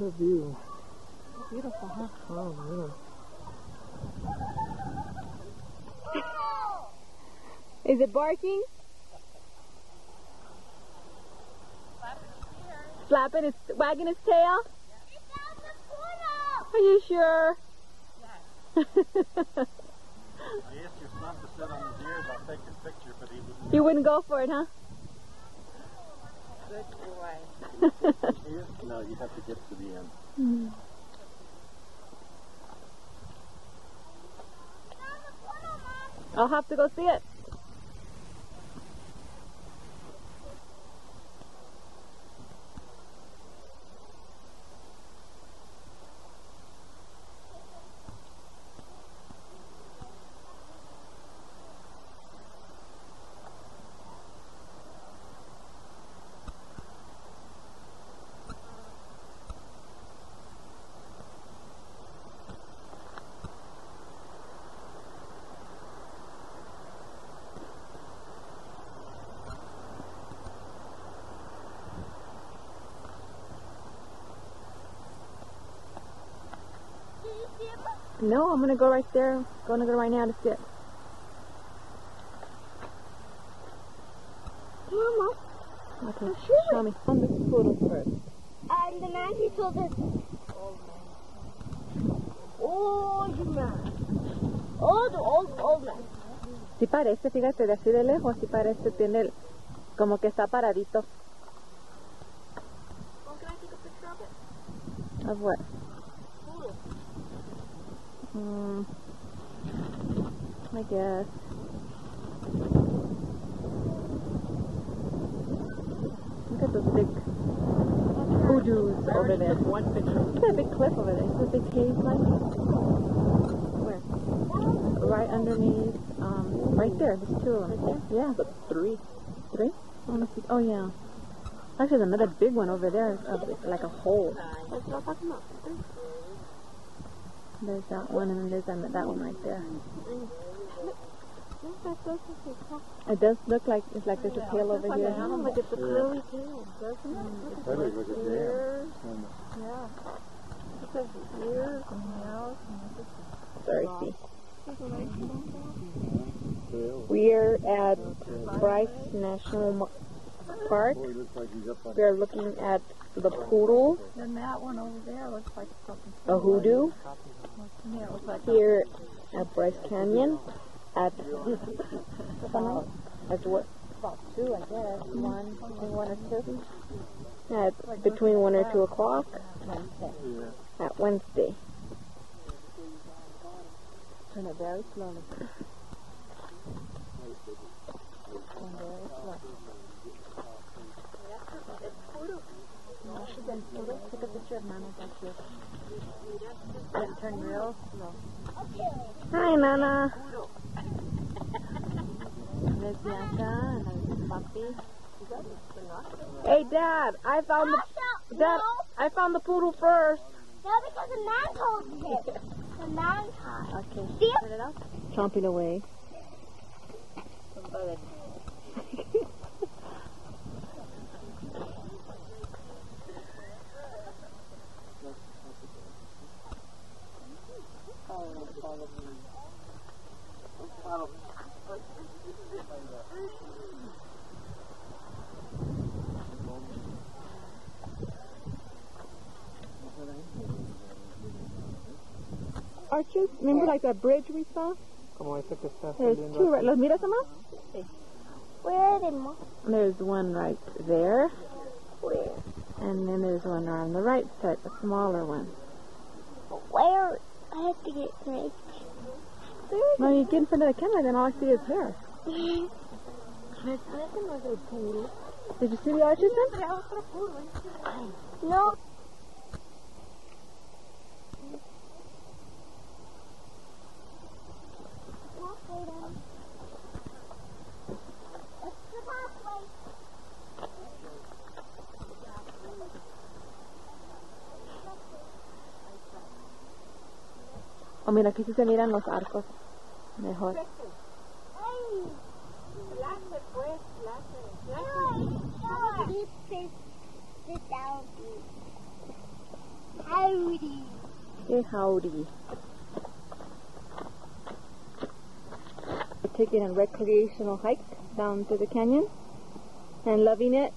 What a view. Beautiful, huh? Oh, man. Is it barking? Flapping its, wagging its tail? Are you sure? I asked your son to sit on his ears. I'll take his picture, but he wouldn't. you wouldn't go for it, huh? Good boy. No, you have to get to the end. I'll have to go see it. No, I'm gonna go right there. Gonna go right now to see it. Mama, Okay, sure. show me. On this photo first. and the man he told us. Oh, old man. Old, old, old man. Sí parece, fíjate, de así de lejos, sí parece, tiene el, como que está paradito. Well, can I take a picture of it? Of what? Hmm. I guess. Look at those big hoodoos over there. One picture. Look at that big cliff over there. Is that a big cave like? Where? Right underneath, um, right there. There's two of them. Yeah. But three. Three? I wanna see. Oh, yeah. Actually, there's another big one over there, of like a hole. That's what I'm talking about. There's that one, and then there's that, that one right there. Yes, that's so cool. It does look like it's like there's a tail over Like here. an animal, like it's a curly tail, doesn't it? Better look at the Ears, dam. yeah. It says ears and mouth and Sorry, see. We're at Bryce National Park. Boy, he looks like he's up on We're looking at the poodle, Then that one over there looks like something. a hoodoo, Yeah, it looks like here at Bryce Canyon. At at what? about two, I guess. One, between one or two. At between one or two o'clock Yeah. at Wednesday. Turn it very slowly. Turn very slow. No, she's photo. Take a picture of Mama back here. Yeah, turn real slow. Hi, Nana. There's Bianca and Papi. Hey, Dad. I found the Dad. I found the poodle first. No, because the man told him. The man tied. Okay. See? Turn it up. Chomping away. Arches, remember like that bridge we saw? Como ese que está There's saliendo two. aquí. Right, ¿Los miras, Emma? Where are they, Mom? There's one right there, Where? and then there's one on the right side, a smaller one. Where? I have to get right. No, you get in front of the camera, then all I see is hair. Did you see the arches then? No. Oh, mira, aquí sí se miran los arcos. Mejor. Down. howdy. Taking a recreational hike down to the canyon and loving it.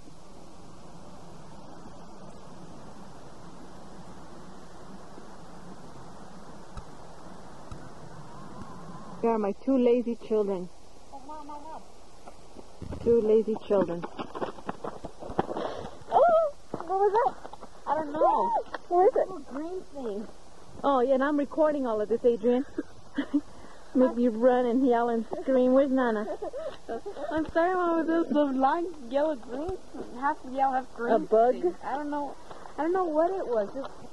They are my two lazy children. Two lazy children. Oh, what was that? I don't know. What is it? Green thing. Oh, yeah, and I'm recording all of this, Adrian. Make me run and yell and scream. Where's Nana? I'm sorry, Mom, Mama. The, the line yellow green, half yellow, half green. A bug? thing. I don't know. I don't know what it was.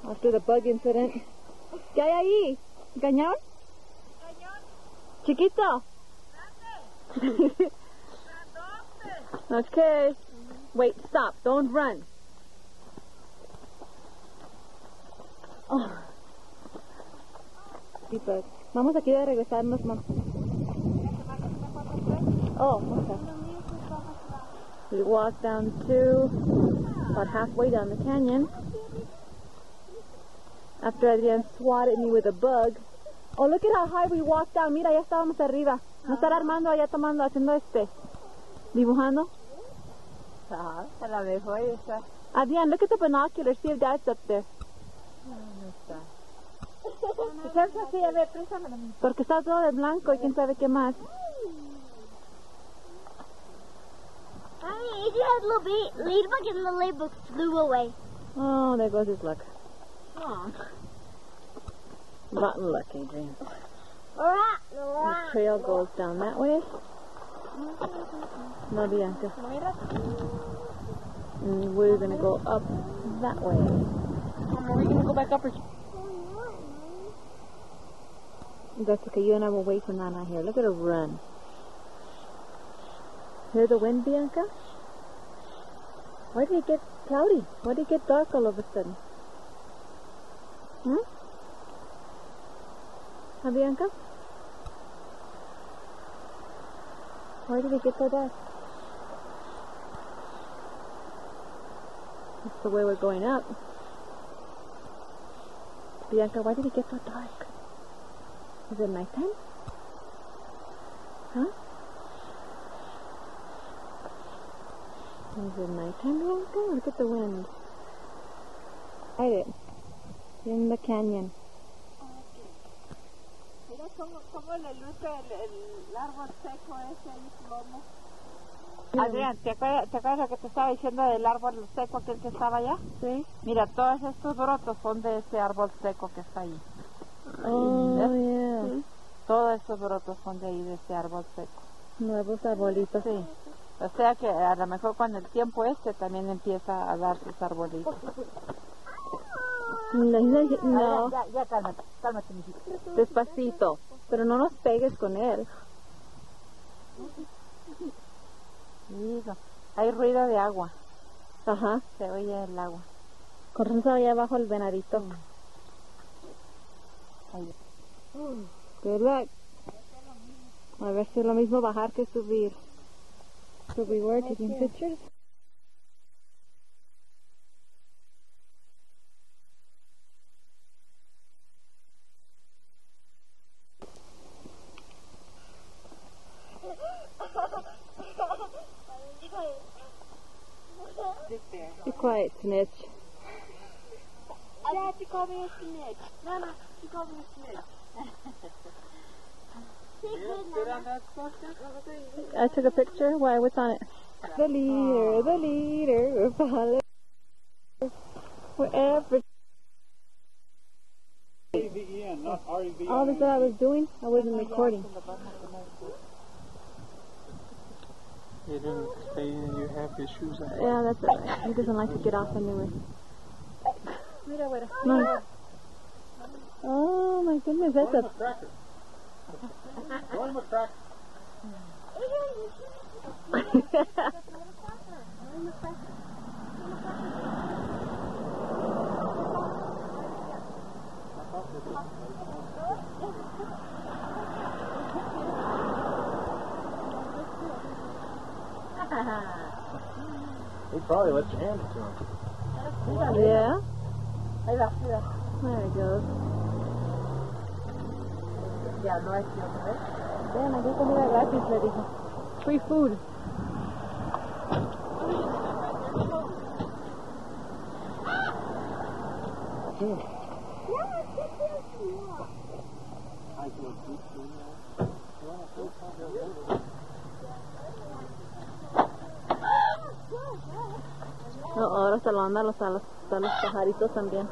After the bug incident. ¿Qué hay ahí? ¿Cañón? Chiquito. okay. Wait, stop. Don't run. Oh. Vamos aquí de regresarnos, mamá. Oh, okay. We walked down to about halfway down the canyon. After Adrian swatted me with a bug. Oh, look at how high we walked down. Mira, ya estábamos arriba. No estar armando allá tomando, haciendo este. Dibujando. Se la dejó y está. Adrian, look at the binoculars. See if Dad's up there. Echarse así, a ver, préstamelo. Porque está todo de blanco y quién sabe qué más. Mommy, you had a little bit ladybug and the ladybug flew away. Oh, there goes his luck. Aw. Rotten luck, Adrian. Alright, The trail goes down that way. No, Bianca. And we're gonna go up that way. Mama, we're gonna go back up. or- That's okay. You and I will wait for Nana here. Look at her run. Hear the wind, Bianca? Why did it get cloudy? Why did it get dark all of a sudden? Hmm? Huh, Bianca? Why did it get so dark? That's the way we're going up. Bianca, why did it get so dark? Is it nighttime? Huh? Is it nighttime, Bianca? Look at the wind. Hide it. In the canyon. Mira cómo, cómo le luce el, el árbol seco ese ahí, plomo. Adrián, ¿te acuerdas, ¿te acuerdas lo que te estaba diciendo del árbol seco aquel que estaba allá? Sí. Mira, todos estos brotos son de ese árbol seco que está ahí. Oh, yeah. Sí. Todos estos brotos son de ahí, de ese árbol seco. Nuevos arbolitos. Sí. O sea que a lo mejor con el tiempo este también empieza a dar sus arbolitos. No. Ya, ya, cálmate, cálmate, mijito. Despacito. Pero no nos pegues con él. Hijo, hay ruido de agua, Ajá. se oye el agua. Con allá abajo el venadito. Ahí. Good luck. A ver si es lo mismo bajar que subir. So we were taking pictures. Be quiet, snitch. Dad, you called me a snitch. Mama, you called me a snitch. Say good, Mama. I took a picture. Why? What's on it? The leader, the leader, follow wherever. A-V-E-N, not R-E-V-I-N. All this that I was doing, I wasn't recording. You didn't say you have your shoes on. Yeah, that's all right. He doesn't like to get off anyway. Mira, güera. No. Oh my goodness, that's a a cracker. probably let you hand it to him. Yeah? There it goes. Ya no hay que Vean, aquí está la gratis, le dijo. Free food. Pajaritos también.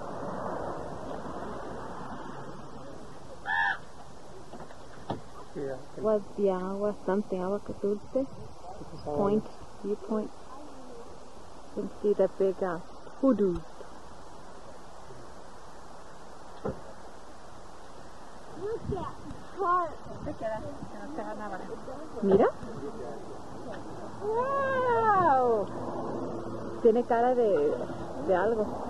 Yeah. Was the agua, something, agua que dulce. Point, viewpoint. You can see the big uh, hoodoo. Mira. ¡Wow! Tiene cara de, de algo.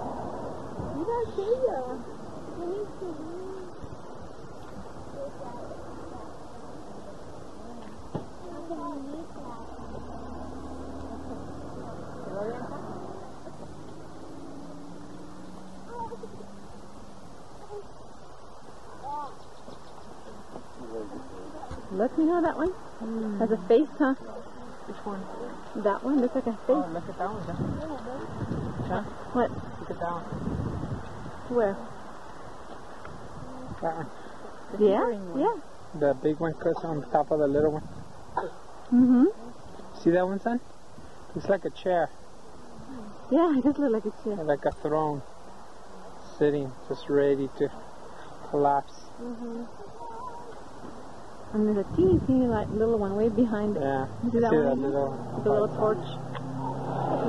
Look, you know that one? Has a face, huh? Which one? That one looks like a Oh, face. look at that one. Huh? What? Look at that one. Where? That one. Yeah, yeah. The big one cuts on top of the little one. Mm-hmm. See that one, son? It's like a chair, Yeah, it does look like a chair. like a throne, sitting, just ready to collapse. Mm-hmm. And there's a teeny, teeny like little one way behind it. Yeah. You see that See one? that little With a little torch.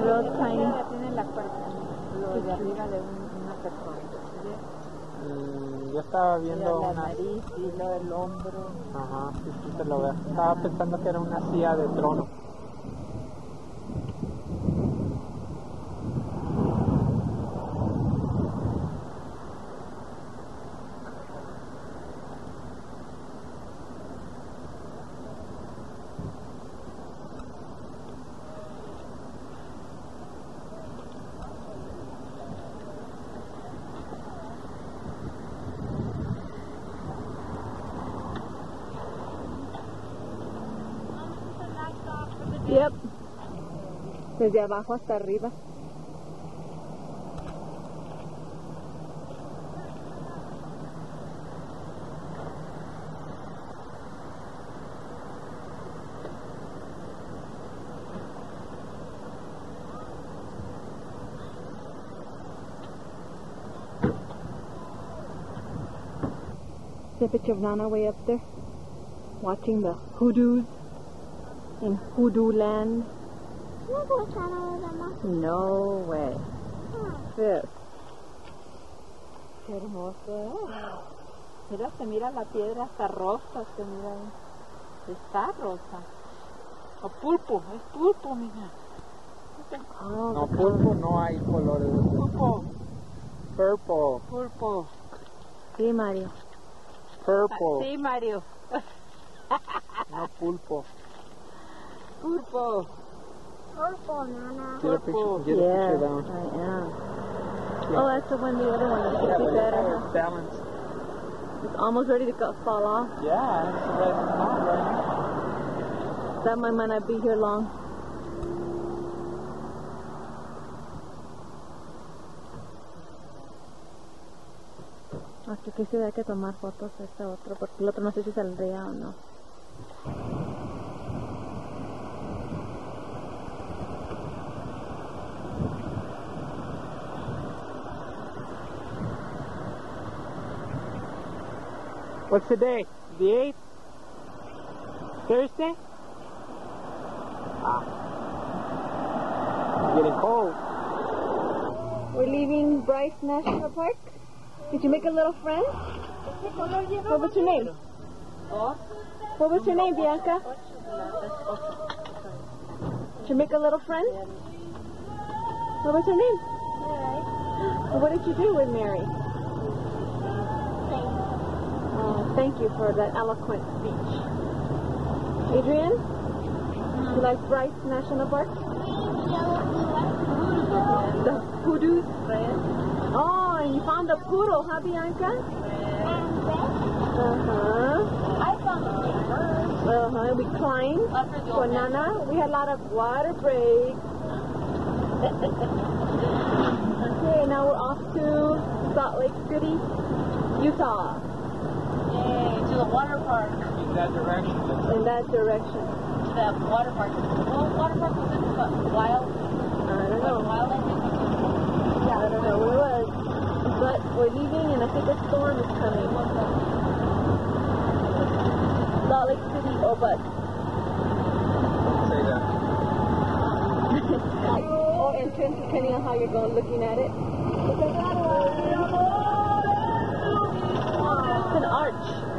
Real tiny. Yo estaba viendo la una. nariz y lo del hombro. Ajá, sí, sí se lo veo. Estaba pensando que era una silla de trono. Yep. Desde abajo hasta arriba. A picture of Nana way up there, watching the hoodoos in Hoodoo Land. No way. This. Qué hermoso, ¿eh? Mira, se mira la piedra hasta rosa, se mira ahí. Está rosa. O pulpo, es pulpo, mija. Oh, No, the pulpo no hay colores. Pulpo, Purple, pulpo. Sí, Mario. purple, Sí, Mario. no pulpo. Pulpo. Get a picture, get a yeah, picture of that one. I am. Oh, that's the one, the other one. That's Yeah, the better. it's huh? balanced. It's almost ready to go, fall off. Yeah, it's right now, right That one might not be here long. Hasta que sí hay que tomar fotos a este otro, porque el otro no sé si saldría o no. What's the day? The 8th? Thursday? Ah. It's getting cold. We're leaving Bryce National Park. Did you make a little friend? What was your name? What was your name, Bianca? Did you make a little friend? What was her name? Well, what did you do with Mary? Oh, thank you for that eloquent speech. Adrian? You like Bryce National Park? The hoodoos? Oh, and you found a poodle, huh, Bianca? Uh-huh. I found the papers. Uh-huh. We climbed. After the So old man. Nana, we had a lot of water breaks. okay, now we're off to Salt Lake City, Utah, the water park. In that direction. in that direction. To that water park. Well, water park was in what, wild? I don't know. Wild, I think. I don't know where it was. But we're leaving and I think a storm is coming. Salt Lake City oh, or bus. Say that. Oh, or entrance, depending on how you're going looking at it. It's an arch.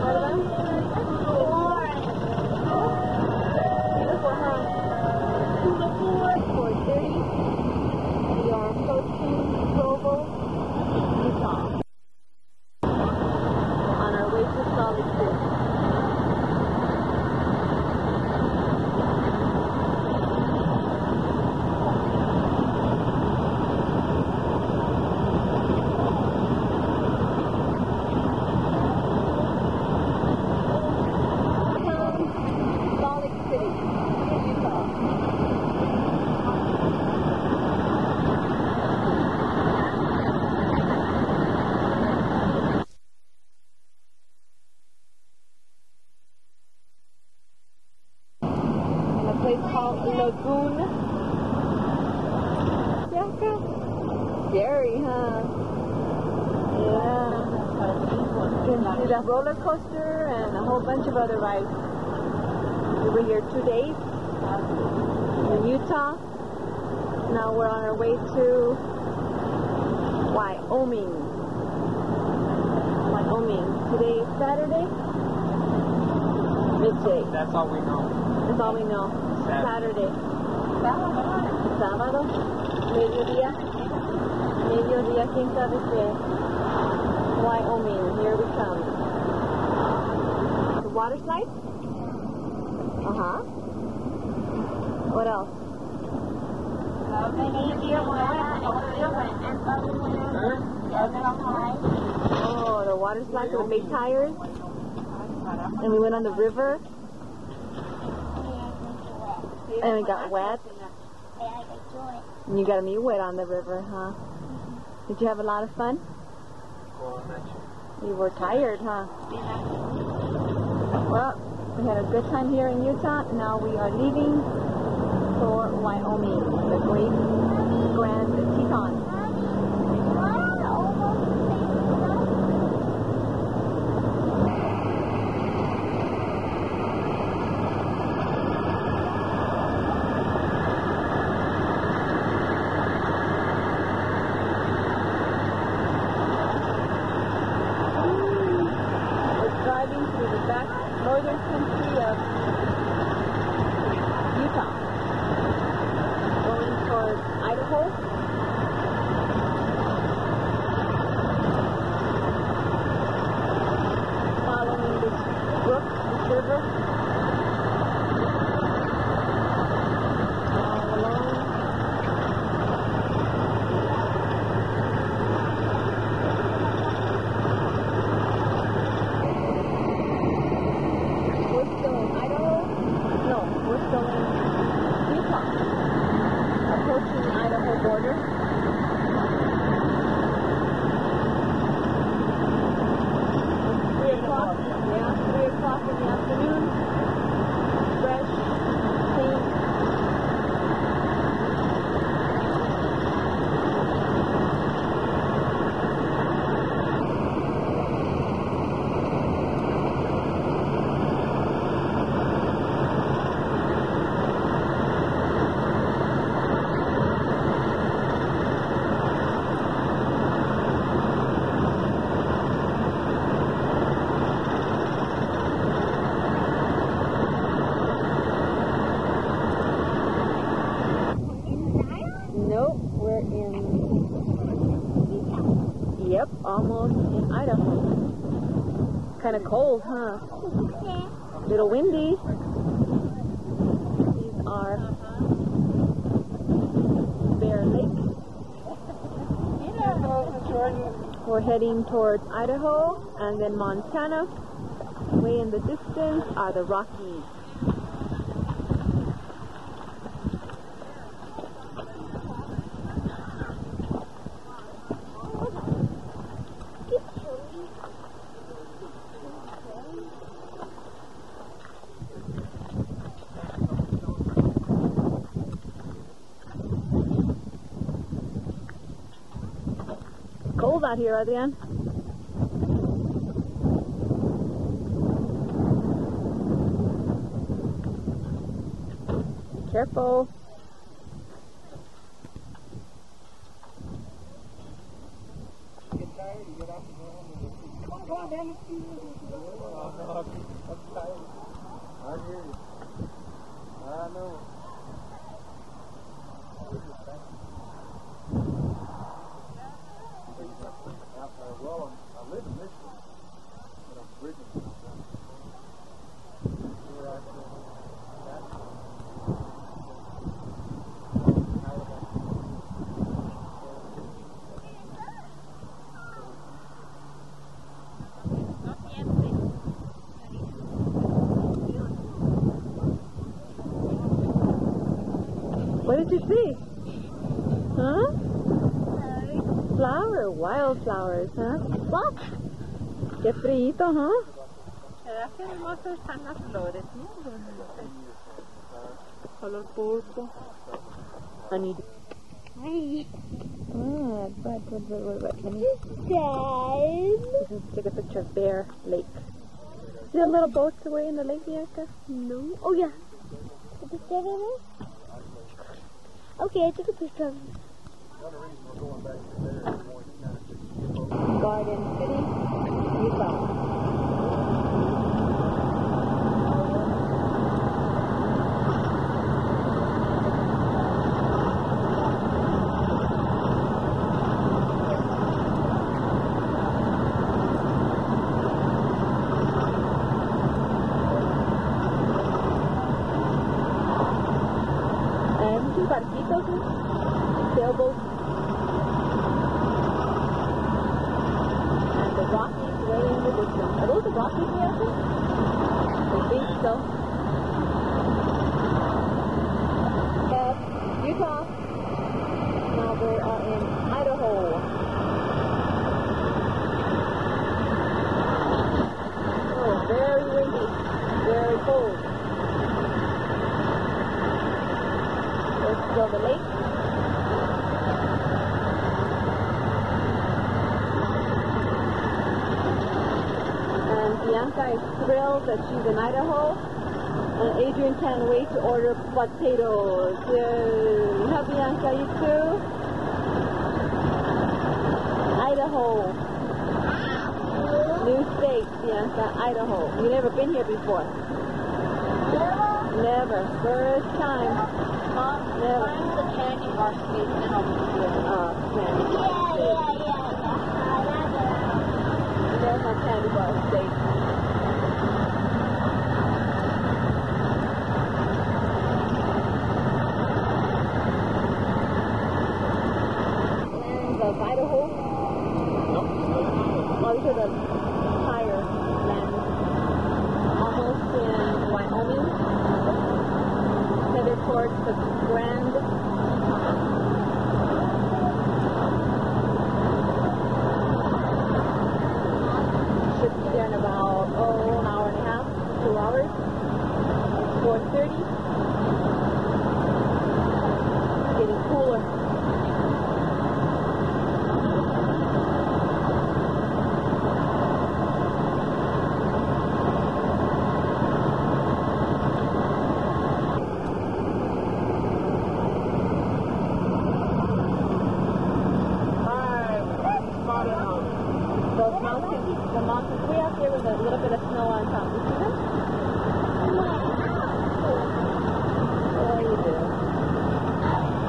a whole bunch of other rides. We were here two days in Utah. Now we're on our way to Wyoming. Wyoming. Today is Saturday. Midday. That's all we know. That's all we know. Saturday. Saturday. Sábado. Mediodía. Mediodía, quién sabe qué. Wyoming. Here we come. The water slide? Uh huh. What else? Oh, the water slide with big tires. And we went on the river. And we got wet. And you got a me wet on the river, huh? Did you have a lot of fun? You were tired, huh? Well, we had a good time here in Utah. Now we are leaving for Wyoming, the Great Grand Teton. Kind of cold, huh? Little windy. These are Bear Lake. We're heading towards Idaho and then Montana. Way in the distance are the Rockies. Cold out here, Adrian. Careful. I hear you. I know. Well, I live in Michigan, but I'm originally from What did you see? Huh? Flower, wildflowers, huh? What? Qué frito, huh? Qué hermosas están las flores. Color. Hi. But, but, but, Dad. This is- take a picture of Bear Lake. See the little boats away in the lake, Bianca? No. Oh, yeah. Is it there there? Okay, I took a picture of it. Garden City, Utah. And muchos barquitos, ¿no? sailboats. And the Rockies way in the distance. Are those the Rockies, Bianca? I think so. Yes, Utah. Now they are in Idaho. Oh, very windy, very cold. There's still the lake. Bianca is thrilled that she's in Idaho. And Adrian can't wait to order potatoes. Yay. Huh, Bianca, you too? Idaho. New state, Bianca, uh, Idaho. You've never been here before. Never. First time. Never. the candy bar now. Oh, candy Yeah, bar state. yeah, yeah. There's my candy bar state. Lands of Idaho. Oh, these are the higher lands. Almost in Wyoming. Headed towards the Grand should be there in about, oh, an hour and a half, two hours. It's 4.30. Getting cooler. Those mountains, the mountains way out there with a little bit of snow on top. You see them? Oh, you do.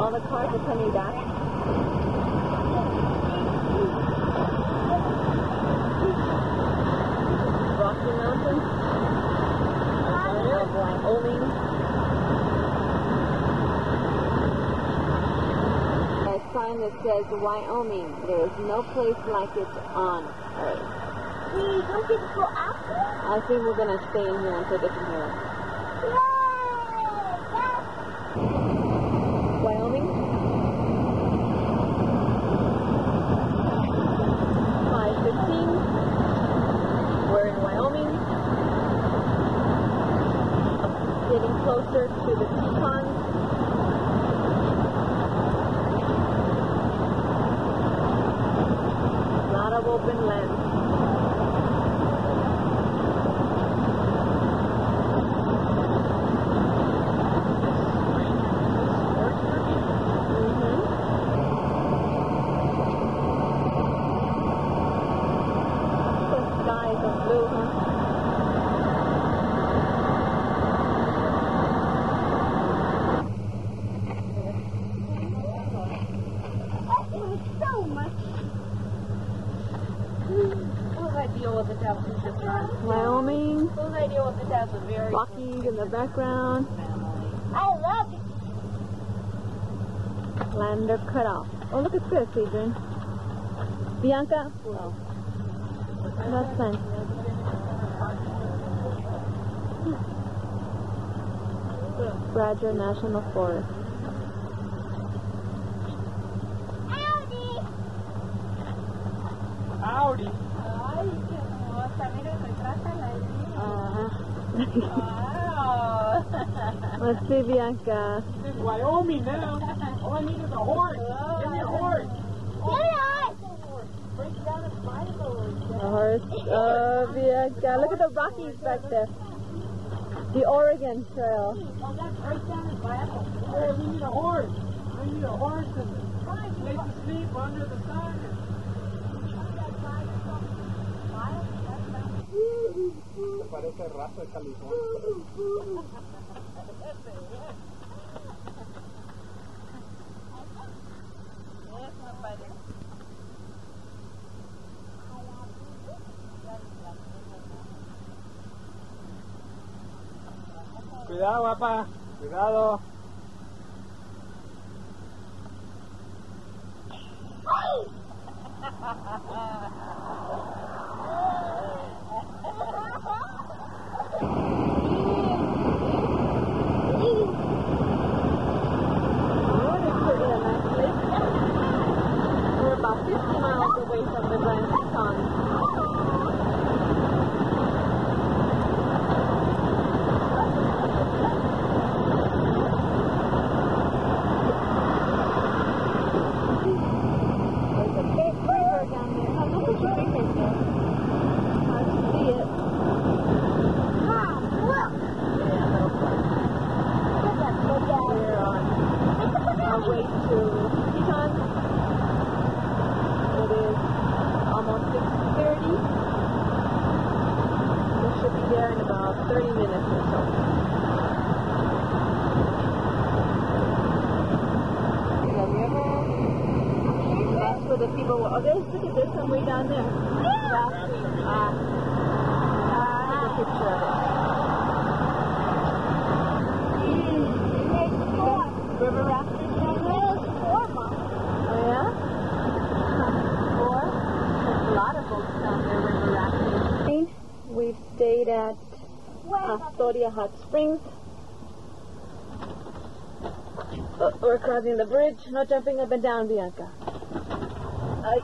All the cars are coming back. Rocky Mountains of Wyoming. A sign that says Wyoming. There is no place like it on earth. We don't get to go after? I think we're gonna stay in here until they can hear us. Wyoming? Five fifteen. We're in Wyoming. Getting closer to the Tetons. A lot of open land. The skies are blue, huh? so much. Whose idea was it to have two sisters? Wyoming, Whose idea was it to have the very Rockies in the background, I love it. lander cut off. Look at this, Adrian. Bianca? Oh. That's fine. Bridger National Forest. Howdy. Howdy. Ay, qué hermosa. Mira, retrátala ahí. Uh-huh. Wow. Let's see, Bianca. This is Wyoming now. All I need is a horse. Give me a horse. Break down a Bible. A horse. Oh, Bianca. Look at the Rockies back there. The Oregon Trail. Oh, that's right down the Bible. We need a horse. I need a horse place to sleep under the sun. Parece de California. tapa. Cuidado. 30 minutes or so. The. That's where the people were. Oh, there's, look at this one way down there. Rafting. Ah. Ah, take a picture of it. River rafters down there? Oh, yeah? Four? There's a lot of boats down there river rafting. We've stayed at Astoria Hot Springs. Uh, we're crossing the bridge. No jumping up and down, Bianca. Ay,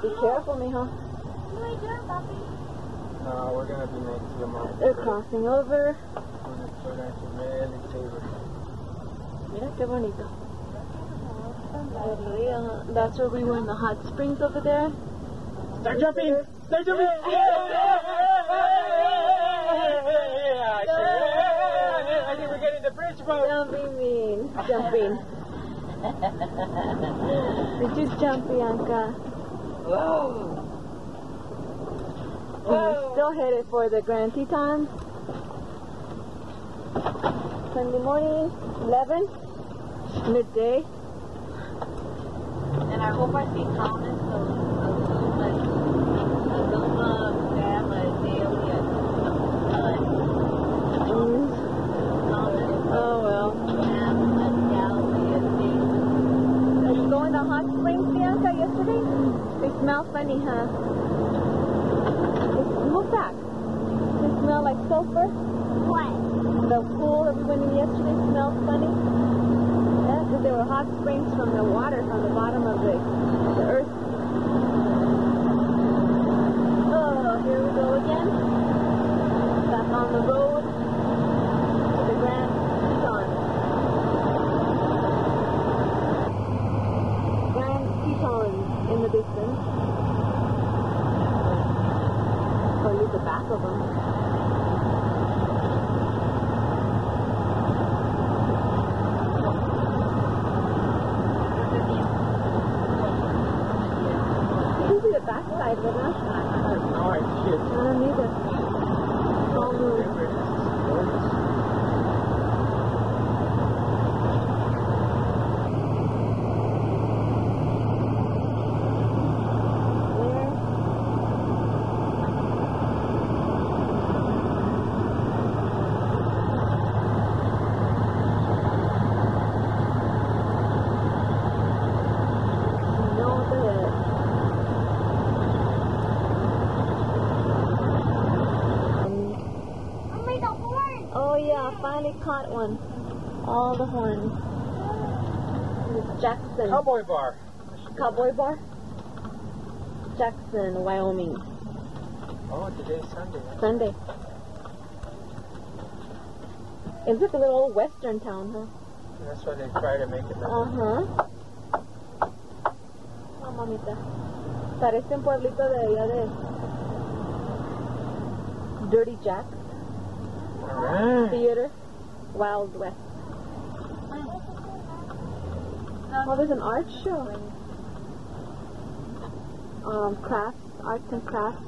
be careful, mijo. No, we're gonna be next to the mountain. They're crossing over. We're gonna we're gonna have to really save it. Mira qué bonito. That's where we were in the hot springs over there. Start jumping! Start jumping! I boat. Don't be mean. Jumping. You jump, Bianca? We're still headed for the Grand Tetons. Sunday morning, 11, midday. And I hope I see Thomas, so like Azuma, Sam, Azalea, Mm. Thomas, Oh well. Sam, Galilee, Are you going the hot springs, Bianca, yesterday? They smell funny, huh? Smell back. They smell like sulfur. What? The pool that we went in yesterday smelled funny. Yeah, because there were hot springs from the water from the bottom of the, the earth. Oh, here we go again. Back on the road to the Grand Teton. Grand Teton in the distance. Or at least the back of them. Usually the backside, but not I have no idea. I don't either. All new. Whatever it is, it's gorgeous. There. No, the Oh my god, horn! Oh yeah, I finally caught one. All the horns. It's Jackson. Cowboy bar. Cowboy Bar? Jackson, Wyoming. Oh, today's Sunday. huh? Sunday. It's like a little old western town, huh? That's why they try to make it. Uh-huh. Ajá. Oh, mamita. Parece un pueblito de allá de Dirty Jack Alright. Theater, Wild West. Oh, there's an art show. Um, crafts, arts and crafts.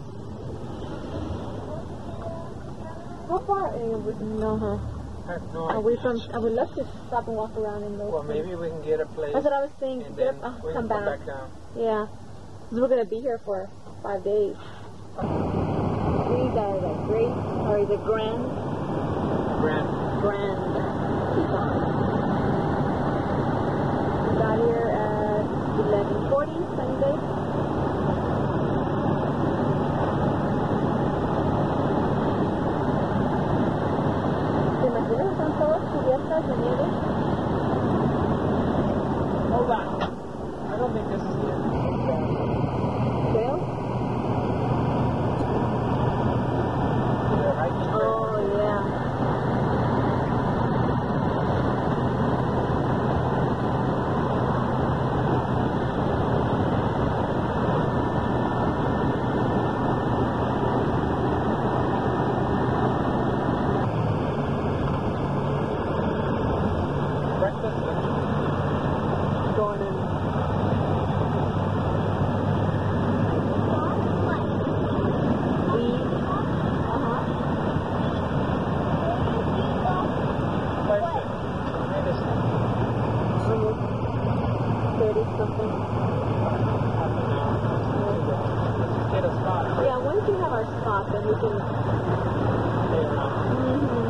How far? eh, we- No, huh? I have no Are we from? I would love to stop and walk around in those. Well, places. maybe we can get a place That's what I was saying. and Get then up, can come back. back down. Yeah. 'Cause we're gonna be here for five days. These are the great, or is it grand? Grand. Grand. Here at 11:40 Sunday. ¿Te imaginas? Están todas cubiertas de nieve. Hold on. I don't think this is the end. Creo. They're hiking there. Oh, yeah. Breakfast, lunch. Going in. Weed. Uh-huh. Five cents. Maybe it's Almost 30 something. half an hour. Let's get a spot. first. Yeah, once we have our spot, then we can. Stay around. Mm-hmm.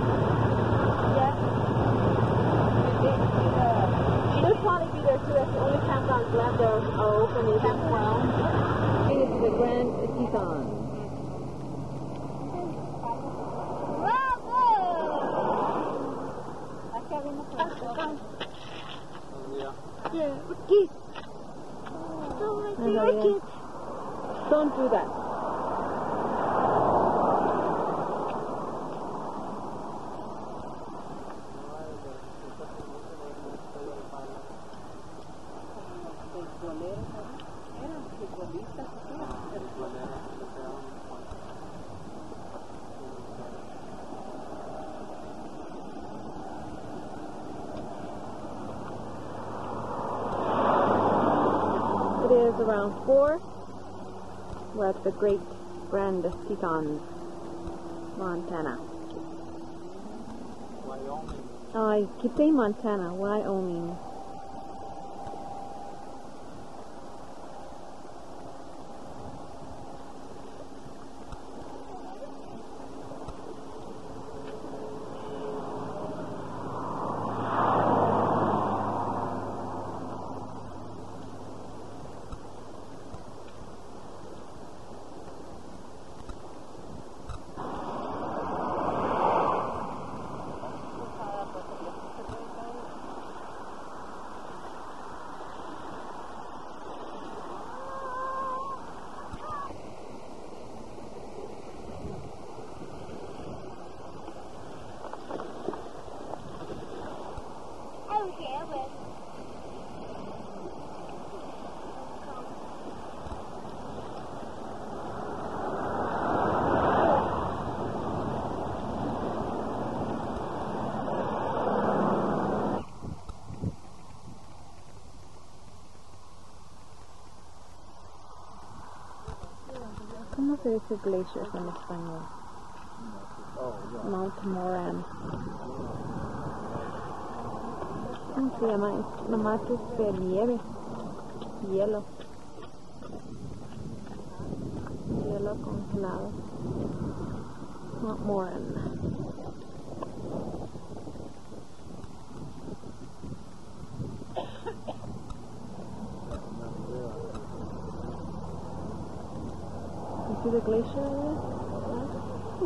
They'll probably be there too. That's the only that are, are open is campground. This is the Grand Teton. Yeah, geese. Oh, my I know, favorite yeah. geese. Don't do that. It around 4. We're at the Great Grand Tetons, Montana. Wyoming. Oh, I keep saying Montana, Wyoming. Se dice glaciers en español? Oh. Mount Moran. ¿Cómo se llama? Nomás es de nieve. Hielo. Hielo congelado. Mount Moran. You see the glacier there?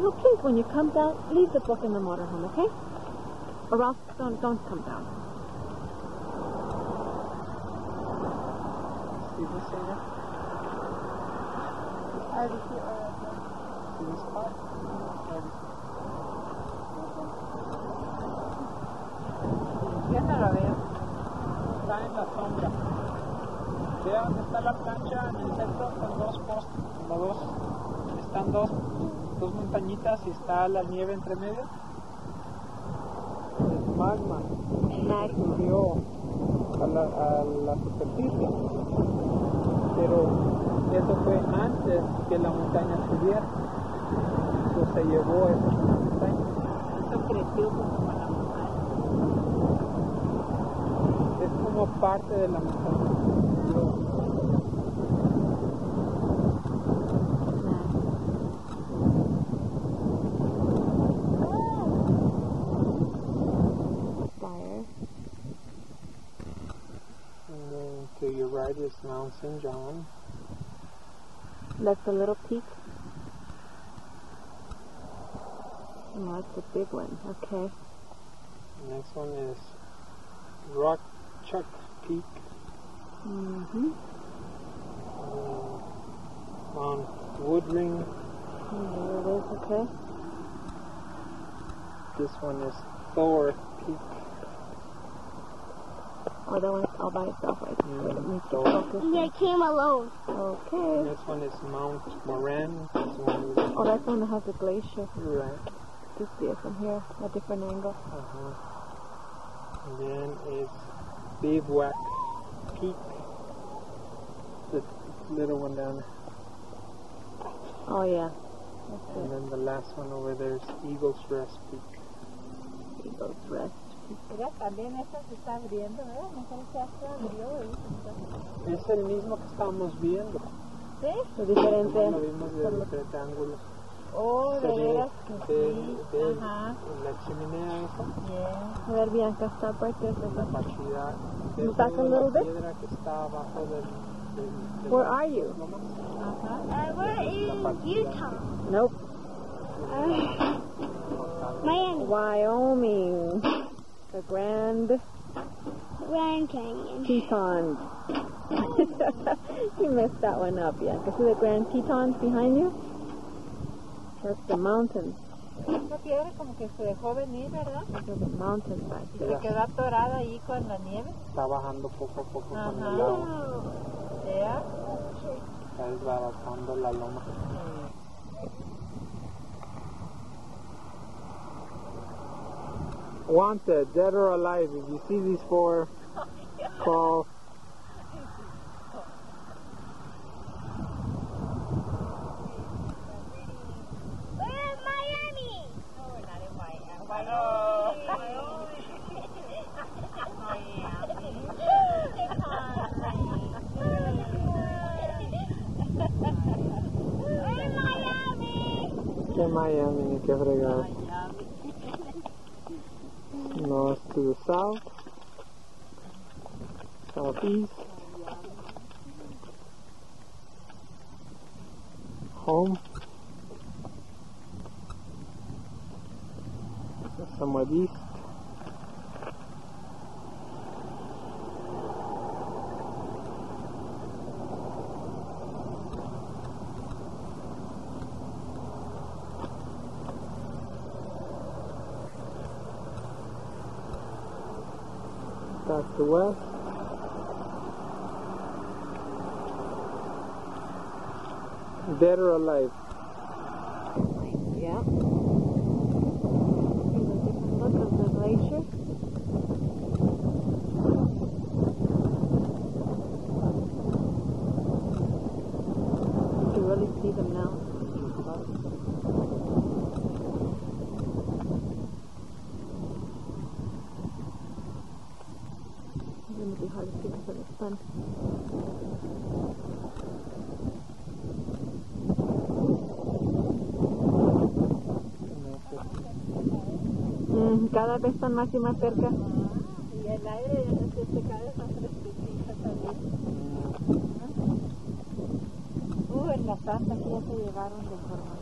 No, please, when you come down, leave the book in the motorhome, okay? Or else don't, don't come down. See this area? See this spot? Ya no lo veo. Está en la sombra. Vea dónde está la plancha en el centro con dos postes, como dos, están dos, dos montañitas y está la nieve entre medio. Es magma. Magma. Subió a la, a la superficie. Pero eso fue antes que la montaña subiera. Eso se llevó esa montaña. Esto creció como con la montaña. Es como parte de la montaña. St. John. That's a little peak. No, that's a big one. Okay. The next one is Rock Chuck Peak. Mm-hmm. Uh, Mount Woodring. There it is. Okay. This one is Thor Peak. Oh, that one's all by itself, right? Mhm. It needs So- focus. I came alone. Okay. This one is Mount Moran. This one is Oh, that's the one that has the glacier. right. Just see it from here, a different angle. Uh-huh. And then is Bivouac Peak. The little one down there. Oh yeah, that's And it. then the last one over there is Eagle's Rest Peak. Eagles Rest. También esta se está abriendo, ¿verdad? Mejor se hace abrió. Es el mismo que estábamos viendo. ¿Sí? Es diferente. Lo vimos ángulos. Oh, de ve veras que de, sí. de Ajá. la chimenea esa, Bien. A ver, Bianca, la Back a little bit. piedra que está abajo del... del, del Where are you? Ajá. Uh, we're in Utah. Nope. Uh, Miami. Wyoming. The Grand Grand Canyon. Tetons. you messed that one up, yeah. Bianca. See the Grand Tetons behind you? That's the mountains. Esta piedra como que se dejó venir, ¿verdad? The mountains back Y there. se quedó atorada ahí con la nieve. Está bajando poco a poco con el agua. ¿Ya? Está desbaratando la loma. Wanted, dead or alive. If you see these four, call. We're in Miami. No, we're not in Miami. We're in Miami. Que Miami, ni que fregar. No, it's to the south, southeast, home, somewhat east. Back to west. Dead or alive? Cada vez están más y más cerca. Y el aire se cada vez más fresquecito también. Uh, en la santa que ya se llevaron de información.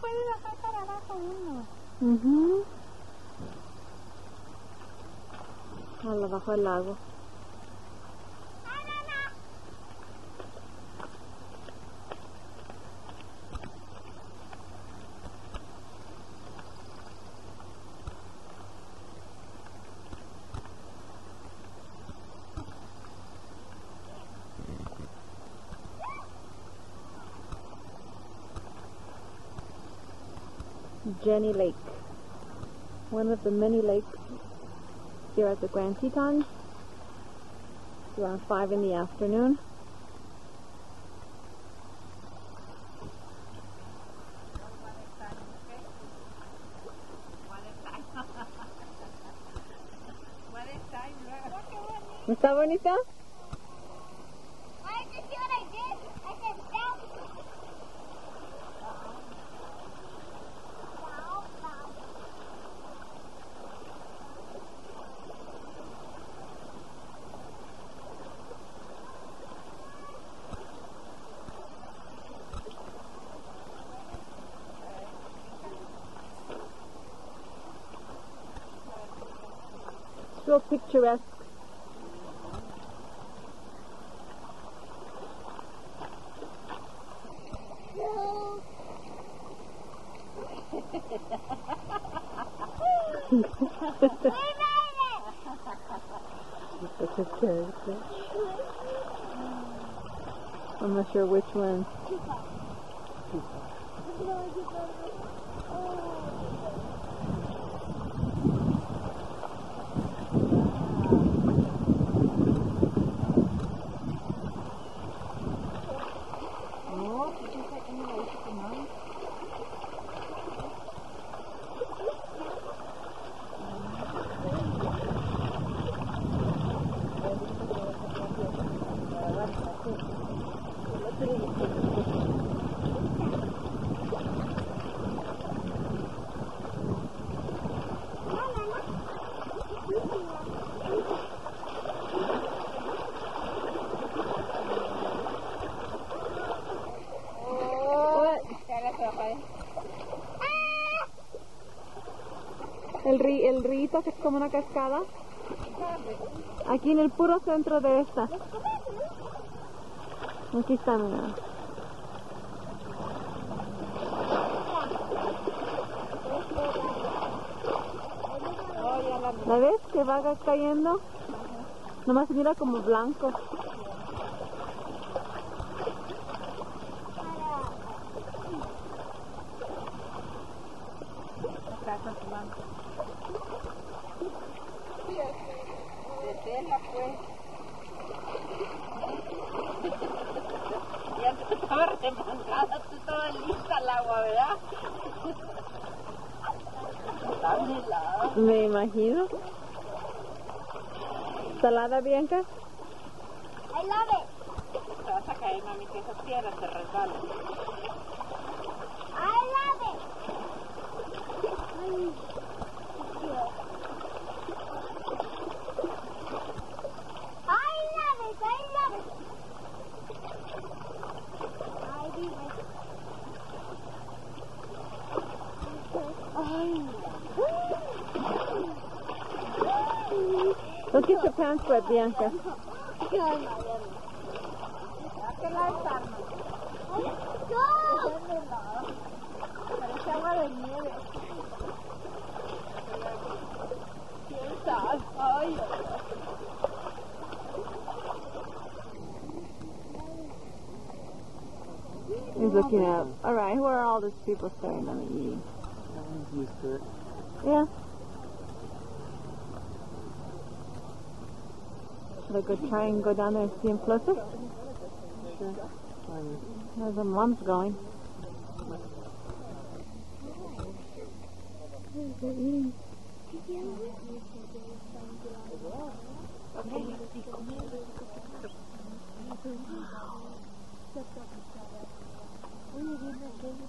Puede bajar para abajo uno. Ujú. A lo bajo del lago. Jenny Lake, one of the many lakes here at the Grand Tetons. It's around 5 in the afternoon. ¿Está bonita? El, el rito que es como una cascada. Aquí en el puro centro de esta. Aquí está, mira. ¿La ves que va cayendo? Nomás mira como blanco. Who are all these people staring at me eating? He's used to it. Yeah. Should I go try and go down there and see him closer? Sure. How's the mom's going? They're eating.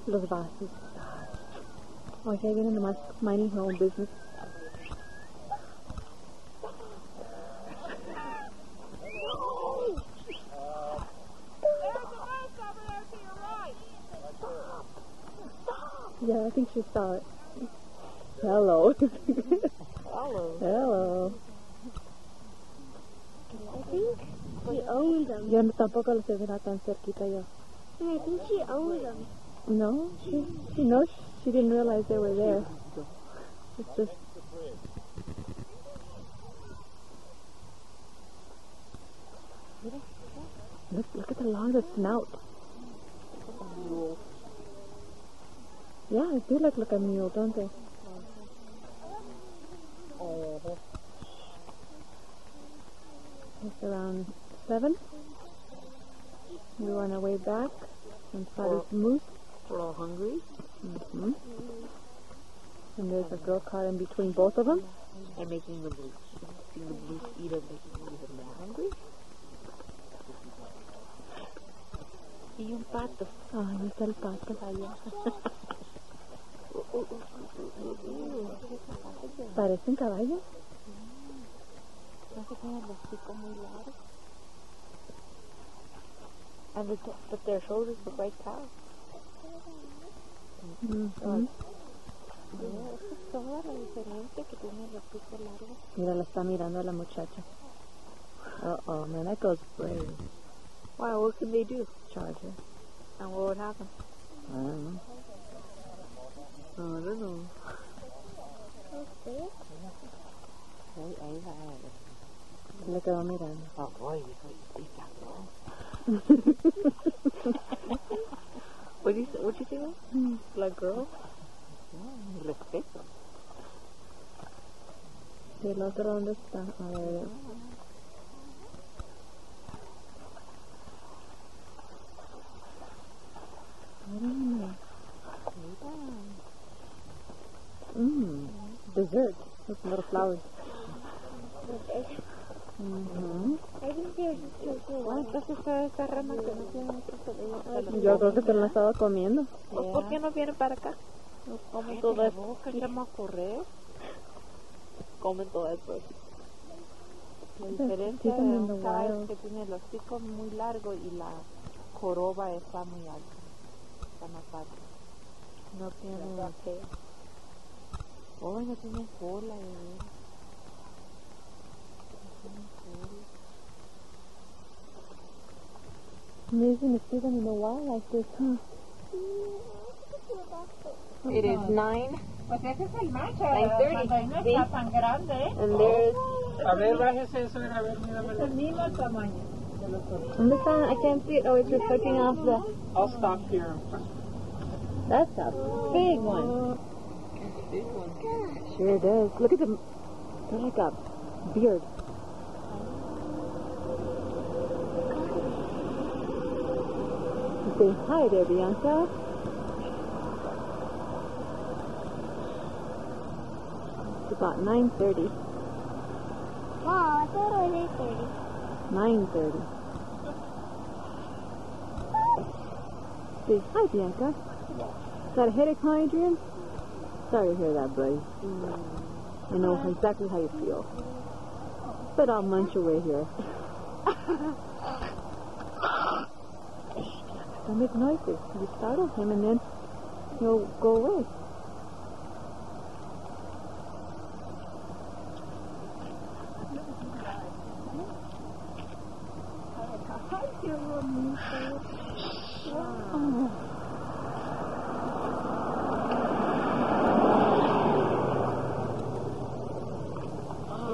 Oye, ahí vienen nomás minding her own business. Yeah, I think she saw it. Hello. Hello. Hello. I think she owns them. Yo tampoco los verá tan cerquita yo. I think she owns them. No, she, she knows she didn't realize they were there. It's just look look at the long the snout. Yeah, they do look like a mule, don't they? It's around seven. We were on our way back and saw this moose. We're all hungry hmm And there's a girl caught in between both of them. and making the blues, making the eat it, making them even more hungry. Y un pato. Ahí está el pato. Parecen caballos. No se tiene el hocico muy largo. And the, but their shoulders look like cows. Mira, es toda la diferencia que tiene el hocico largo. Mira, la está mirando a la muchacha. Uh oh, man, that goes brave. Why, what can they do? Charge her. And what would happen? I don't know. I don't know. Okay. Ahí, ahí va a. Le quedó mirando. Oh, boy, hijo, y cabrón. What do you say? What you say? man? Hmm. La girl. Mi respeto. ¿Y el otro dónde está? A ver. Mmm. Dessert with little flowers. Bueno, entonces que no. Yo creo que se la estaba comiendo. Pues, ¿Por qué no viene para acá? Nos comen todo eso. se me? Comen todo eso. La diferencia un caballo es que tiene el hocico muy largo y la joroba está muy alta. Está más alta. No tiene. Oh, no tiene cola, de Amazing to see them in the wild like this, huh? It is nine, Pues ese es el macho. Nine thirty, Cuando ahí no ¿sí? está tan grande, ¿eh? and there's A ver, bájese eso, a ver, Es míramelo. el mismo tamaño de los otros. ¿Dónde? I can't see it. Oh, it's reflecting off the... I'll stop here. That's a big one. big one. Sure does. Look at them. They're like a beard. Say hi there, Bianca. It's about 9.30. Wow, I thought it was 8.30. 9.30. Say hi, Bianca. Got a headache, huh, Adrian? Sorry to hear that, buddy. Mm. I know exactly how you feel. But I'll munch away here. Don't make noises. You startle him and then he'll go away.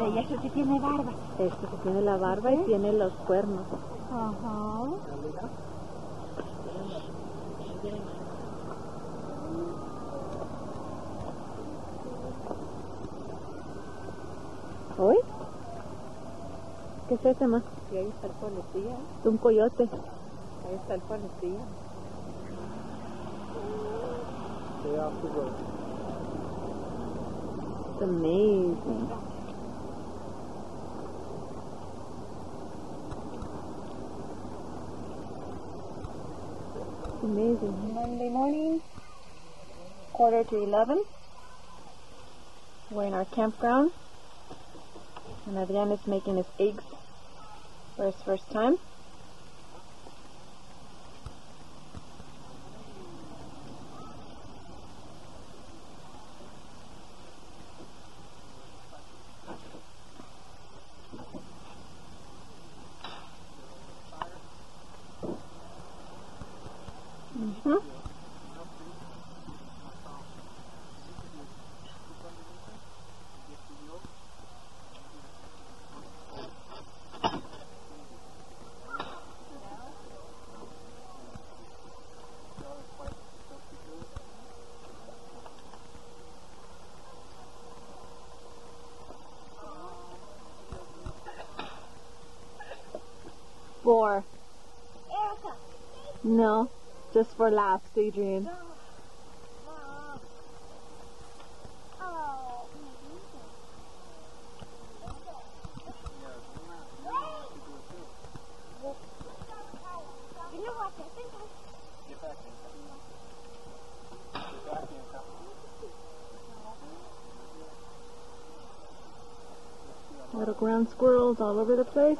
Y eso sí tiene barba. Este que tiene la barba y tiene los cuernos. Ajá. Está el policía. Es un coyote. Ahí está el policía. Stay off the road. It's amazing. It's amazing. Monday morning, quarter to 11. We're in our campground. And Adrian is making his eggs for his first time. No, just for laughs, Adrian. Mom. Oh. You know what? I think I Get back in. Get back in. Little ground squirrels all over the place.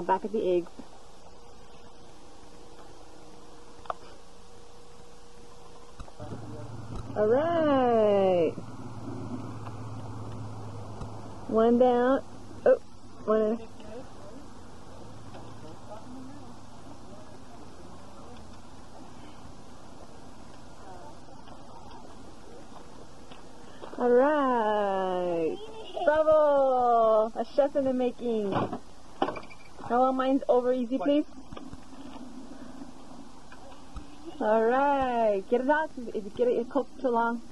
Meanwhile, back at the eggs. All right. One down. Oh, one. All right. Bravo! A chef in the making. Over easy, please? All right. Get it out if you get it cooked too long.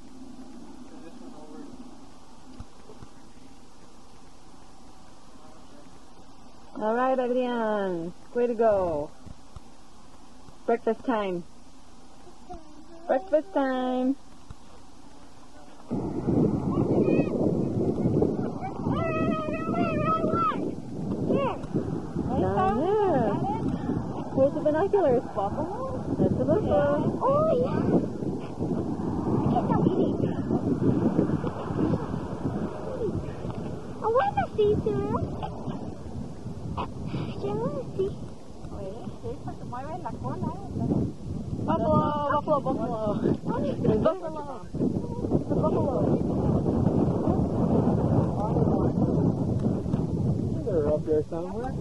All right, Adrian. Way to go. Breakfast time. Breakfast time. Down there. Where's the binoculars? Buffalo. That's a buffalo. Oh, yeah. Get the eating. I want to see too. Yo want to see. Buffalo, buffalo, buffalo. There's buffalo. It's a buffalo. They're up there somewhere.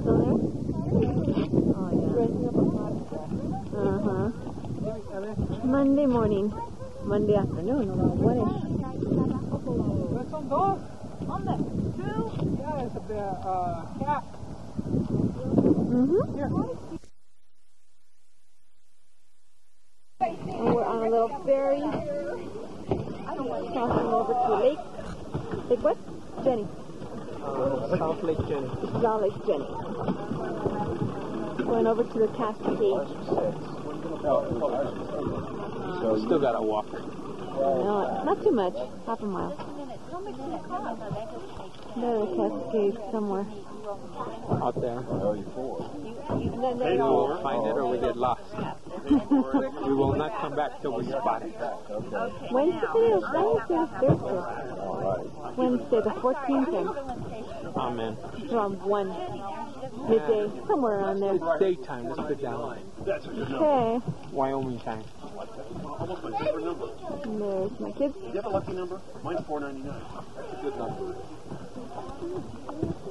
Still there? Oh, yeah. Uh-huh. Monday morning. Monday afternoon, around one-ish. There's some dogs. Two? Yeah, it's a bear, uh, cat. Mm-hmm. Here. And we're on a little ferry. Crossing over to Lake. Lake what? Jenny. Uh, South Lake Jenny. This is our Lake Jenny. Going over to the Cascade. So still got a walk. No, not too much. Half a mile. Another cascade somewhere. Out there. Then they will find it or we get lost. we will not come back till we spot it. Wednesday or Thursday? Wednesday the 14th. Amen. From 1 midday, somewhere around there. It's daytime. It's the down. Okay. Wyoming time. There's my kids. Do you have a lucky number? Mine's 499. That's a good number.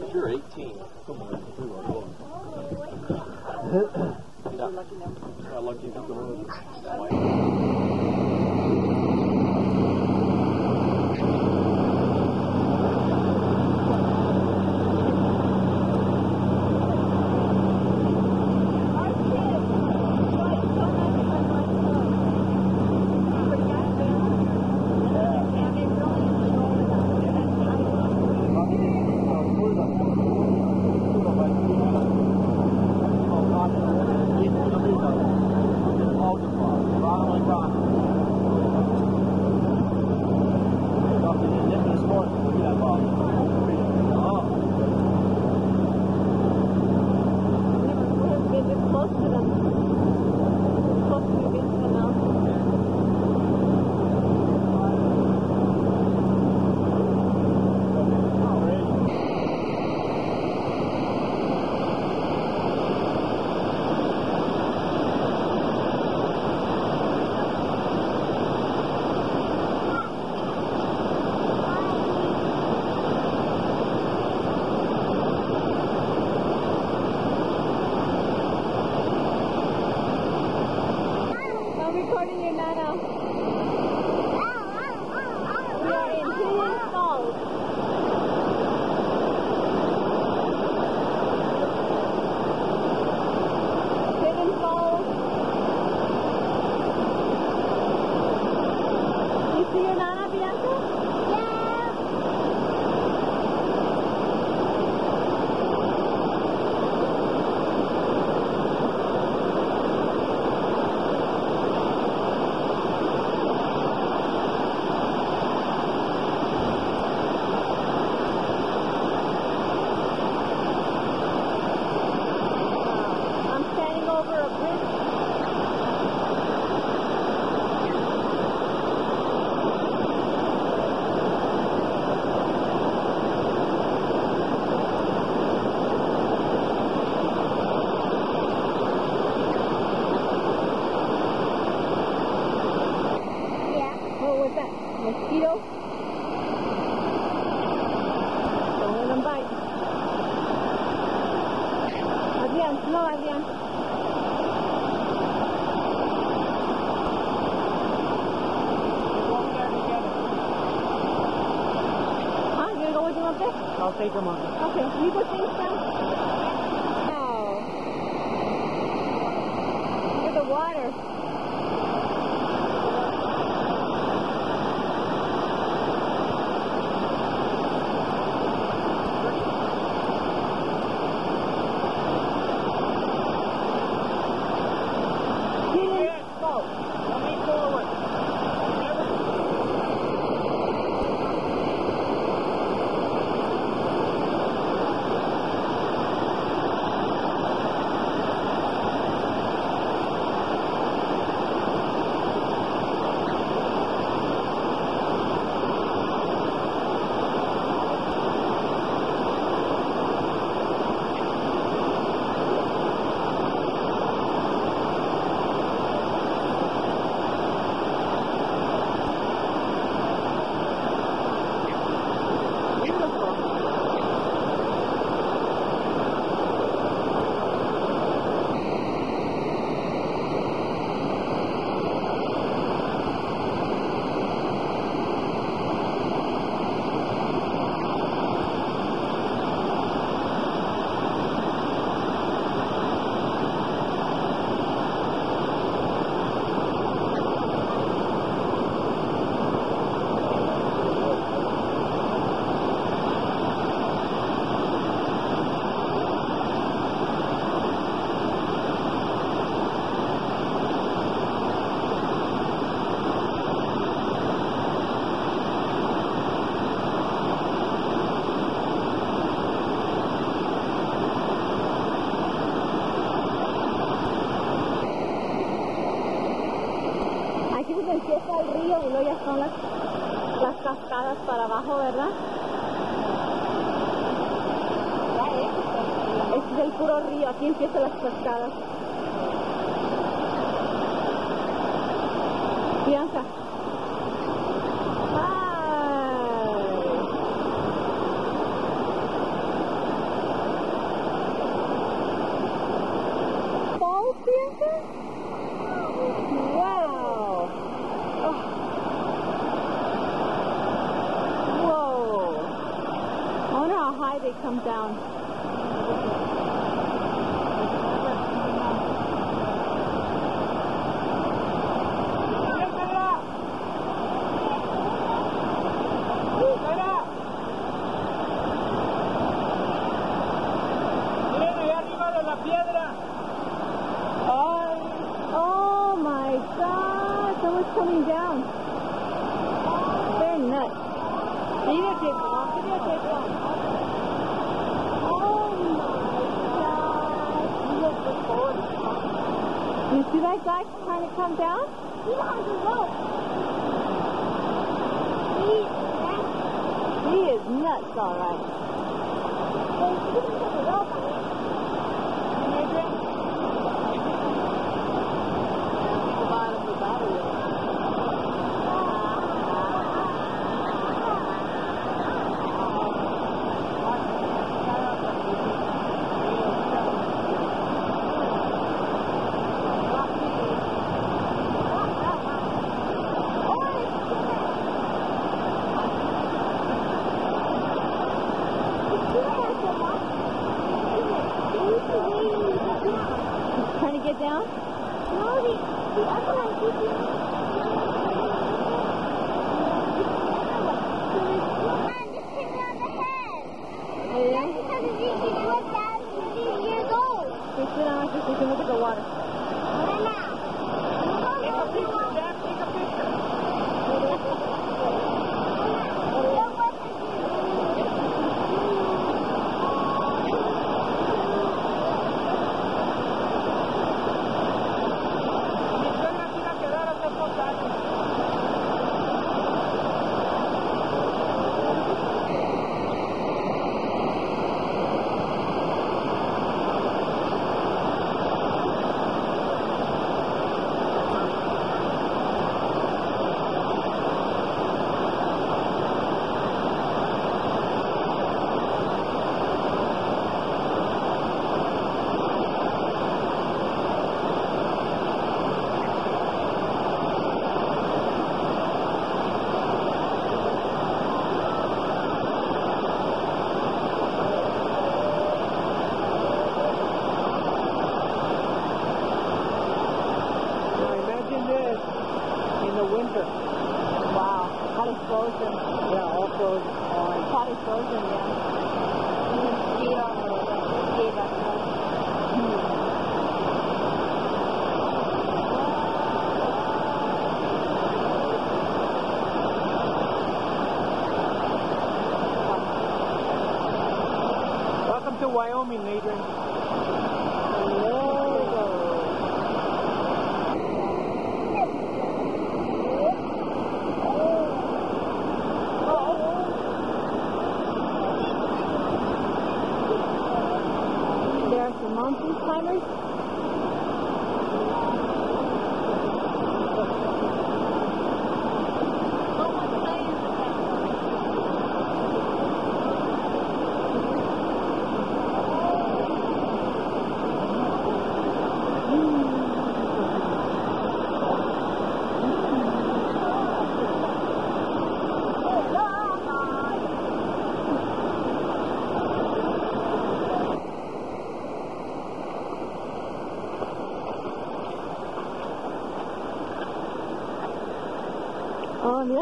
If you're 18. Come on. lucky number. A lucky number. 可以这么 when it comes down? It's been on look at the water.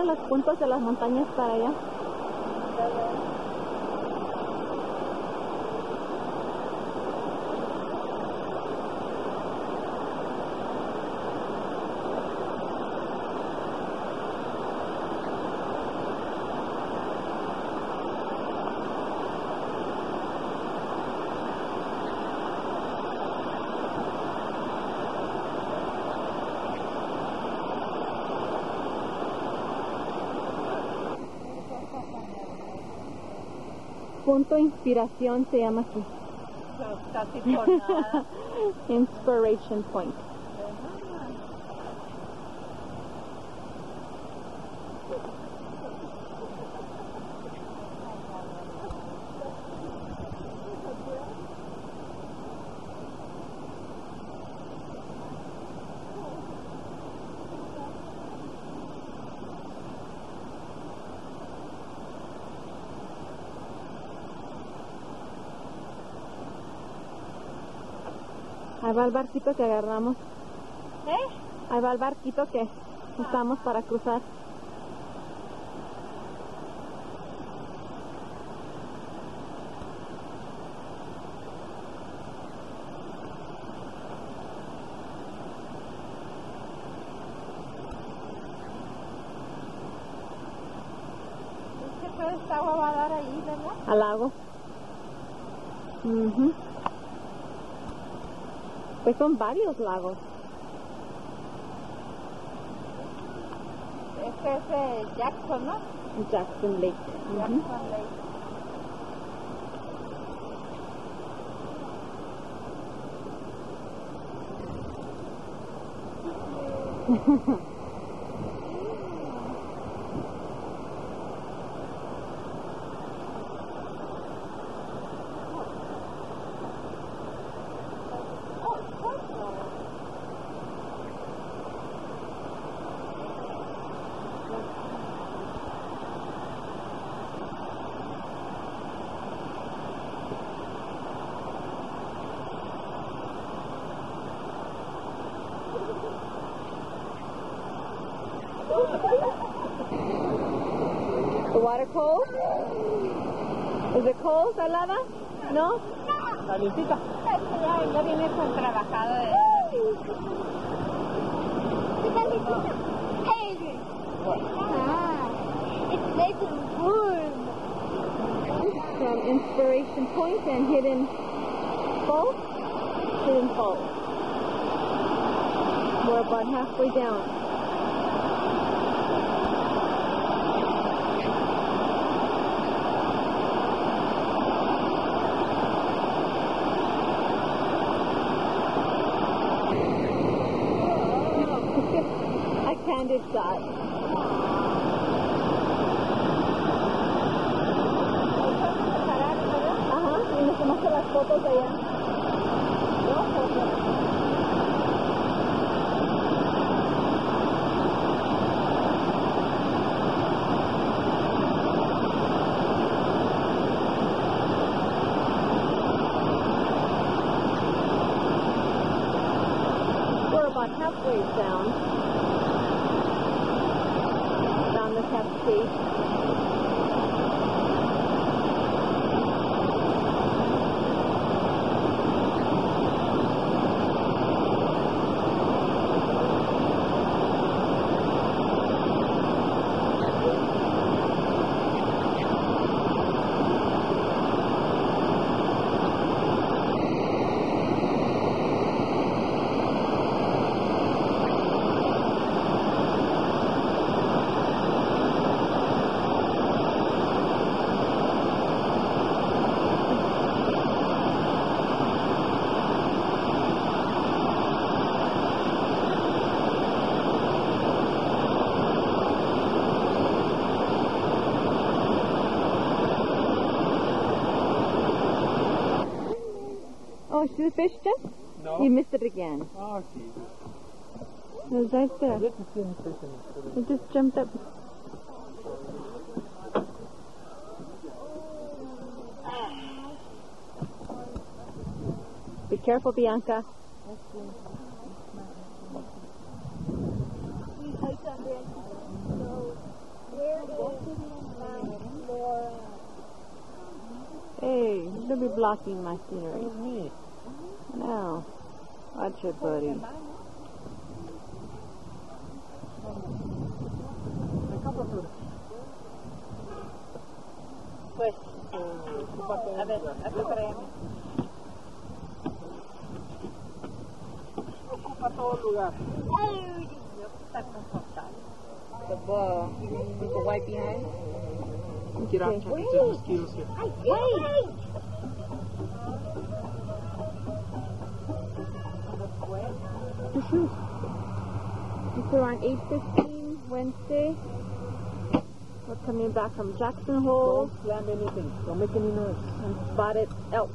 los puntos de las montañas para allá. Punto inspiración se llama aquí. Pero casi por nada. Inspiration point. Va el barquito que agarramos. ¿Eh? Ahí va el barquito que usamos para cruzar. Es que toda esta agua va a dar ahí, ¿verdad? Al lago. Ujú. Pues son varios lagos. Este es eh, Jackson, ¿no? Jackson Lake. Jackson Lake. A candid shot. Ajá, y nos tomaste las fotos allá. We're about halfway down. Down the cascade. Should we fish, Jeff? No. You missed it again. Oh, Jesus. It was right I there. didn't see any fish in it. It just jumped up. Be careful, Bianca. Hey, don't be blocking my scenery. Me. No. Watch it, buddy. Mm-hmm. The shoes. It's around 8.15 Wednesday. We're coming back from Jackson Hole Don't slam anything. Don't make any noise. and spotted elk.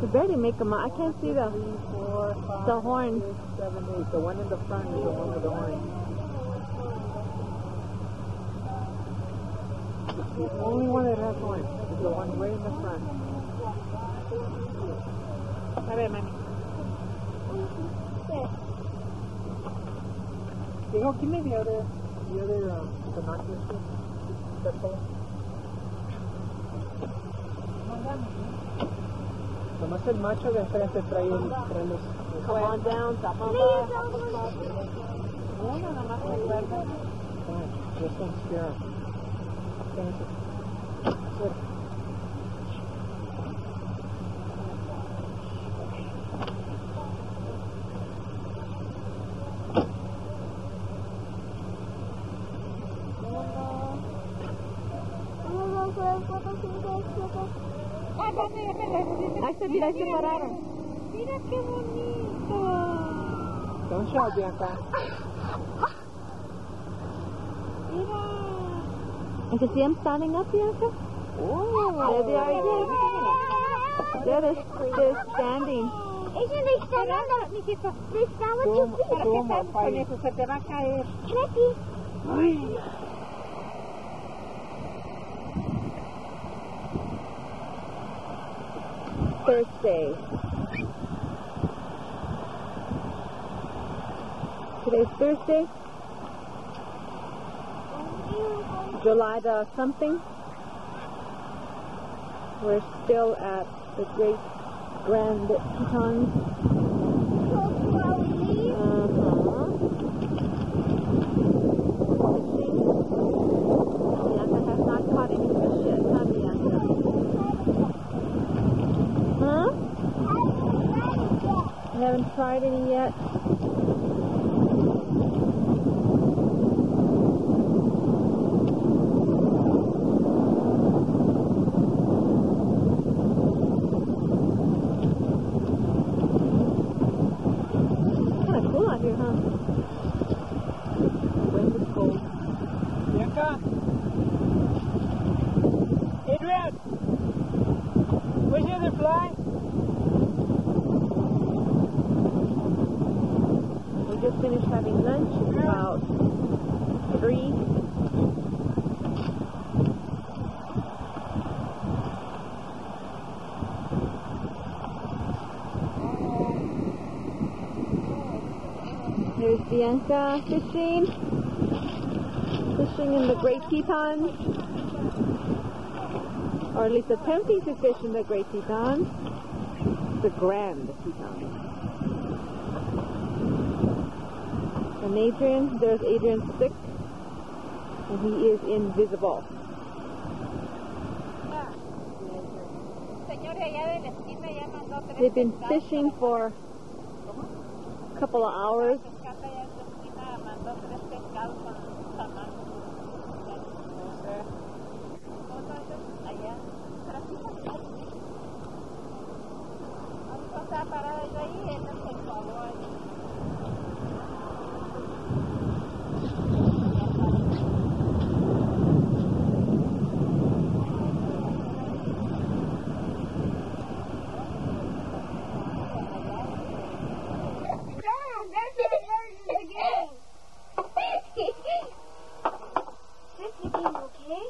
You barely make them out. I can't see the, Three, four, five, the horns. six, seven, eight. The one in the front is the one with the horn. The only one that has horn is the one way in the front. A ver, mami. Diego, give me the other, the other um, binoculars. That el macho de enfrente trae, los... Come on. Come on, just don't scare him. Good. Ahí se mira, ahí se pararon. Mira qué bonito. Don't shout, Bianca. Mira. You can see them standing up, Bianca? Oh, there they are again. There they're, they're standing. Isn't they stand on the... Mijito, They stand with Two, your two feet. of them are con fighting. eso se te va a caer. Can I? Thursday. Today's Thursday, July the something. We're still at the Great Grand Tetons. Uh-huh. Bianca has not caught any yet, huh, Bianca? Haven't tried any yet? Kind of cool out here, huh? The wind is cold. Bianca! Adrian! Where's the other fly? We just finished having lunch. It's about three. There's Bianca fishing. Fishing in the Great Tetons. Or at least attempting to fish in the Great Tetons. The Grand Tetons. And Adrian, there's Adrian sick, and he is invisible. They've been fishing for a couple of hours. Pescata allá de la esquina mandó tres pescados con tamaño. Allá. Pero sí, pues, Vamos a estar parados yo ahí, él nos encuadró ahí. That's the game, okay?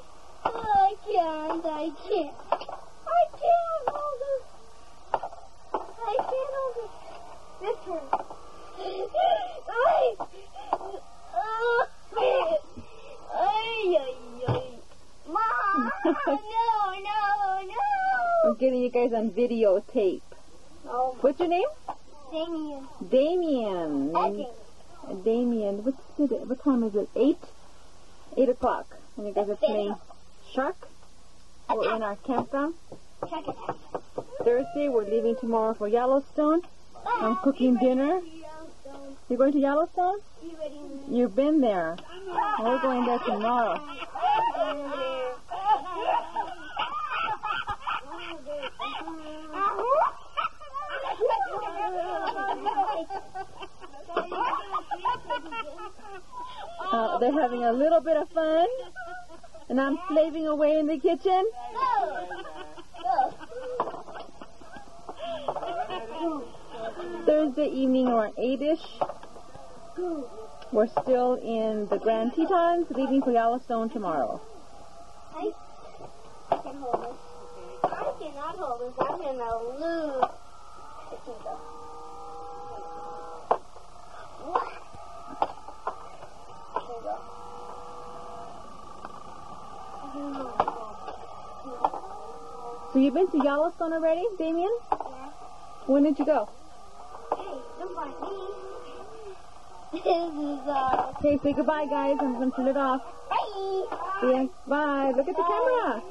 I can't, I can't. I can't hold it. I can't hold it. This one. Ay! Oh! Ay, ay, ay. Mom! No, no, no! I'm getting you guys on videotape. Oh, What's your name? Damien. Damien. Okay. Damien. What's it? What time is it? Eight. Eight o'clock. Guys are shark. We're in our campground. Check it out. Thursday. We're leaving tomorrow for Yellowstone. I'm cooking dinner. Yellowstone. You going to Yellowstone? You've been there. We're going there tomorrow. Uh, they're having a little bit of fun, and I'm slaving away in the kitchen. Thursday evening around 8ish. We're still in the Grand Tetons, leaving for Yellowstone tomorrow. I can hold this. I cannot hold this. I'm gonna lose. I can go. What? I can go. So you've been to Yellowstone already, Damien? Yeah. When did you go? Hey, don't find me. This is uh. Okay, say goodbye, guys. I'm going to turn it off. Bye. Yeah, bye. Look at the camera.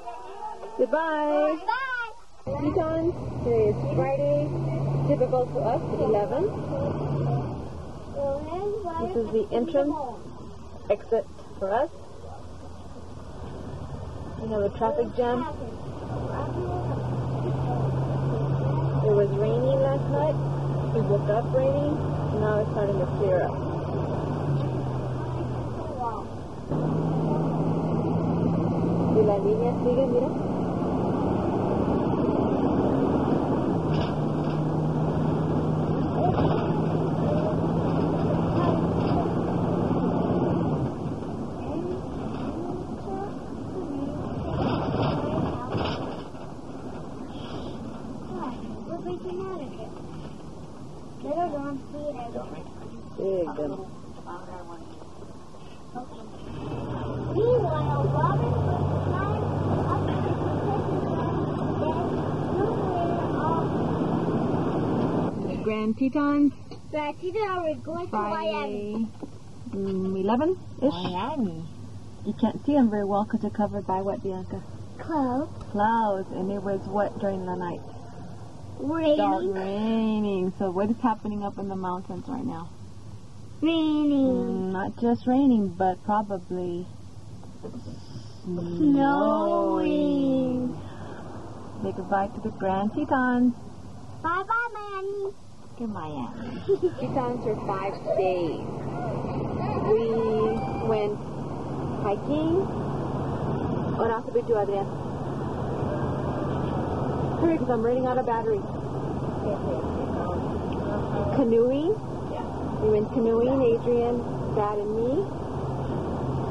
Goodbye. Bye. Today is Friday. Typical for us, 11. This is the entrance exit for us. We have a traffic jam. It was raining last night. We woke up raining. and Now it's starting to clear up. Y la línea sigue, mira. We're breaking out of here. Little don't see it again. Big them. Meanwhile, Robin was flying up to the then Grand Tetons, But either we're going to Miami. Friday mm, 11 ish. Miami. You can't see them very well because they're covered by what, Bianca? Clouds. Clouds, and it was what during the night? Raining. raining. So what is happening up in the mountains right now? Raining. Mm, not just raining, but probably Snowing. Say goodbye to the Grand Tetons. Bye bye, Miami. To Miami. Five days. We went hiking. What else did we do, Adrian? Hurry, because I'm running out of battery. Canoeing. We went canoeing, Adrian, Dad, and me.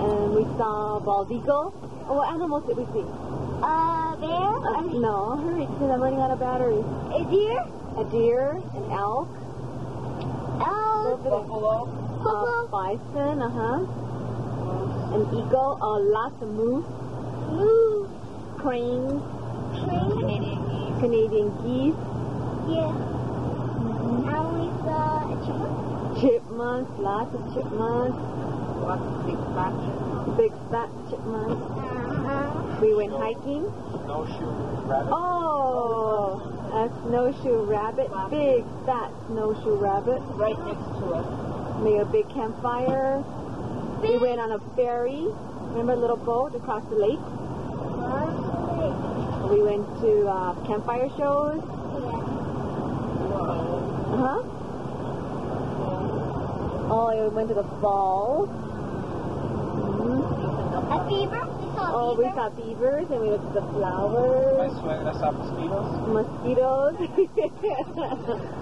And we saw bald eagle. Oh, what animals did we see? Uh, bear? Uh, no, hurry, because I'm running out of battery. A deer? A deer, an elk, Elk? Buffalo. a bison, uh-huh. An eagle, uh, lots of moose, Moose? cranes, Train? Canadian geese, Yeah. And we saw a chipmunk? chipmunks, lots of chipmunks, Lots of big fat big fat chipmunks. We went hiking. Snowshoe rabbit. Oh, a snowshoe rabbit, big fat snowshoe rabbit. right next to us. Made a big campfire. We went on a ferry. Remember a little boat across the lake? We went to uh, campfire shows. Uh huh. Oh, we went to the fall. Mhm. A beaver? We saw a Oh, we saw beavers and we looked at the flowers. My flowers, suegra saw mosquitoes. mosquitoes.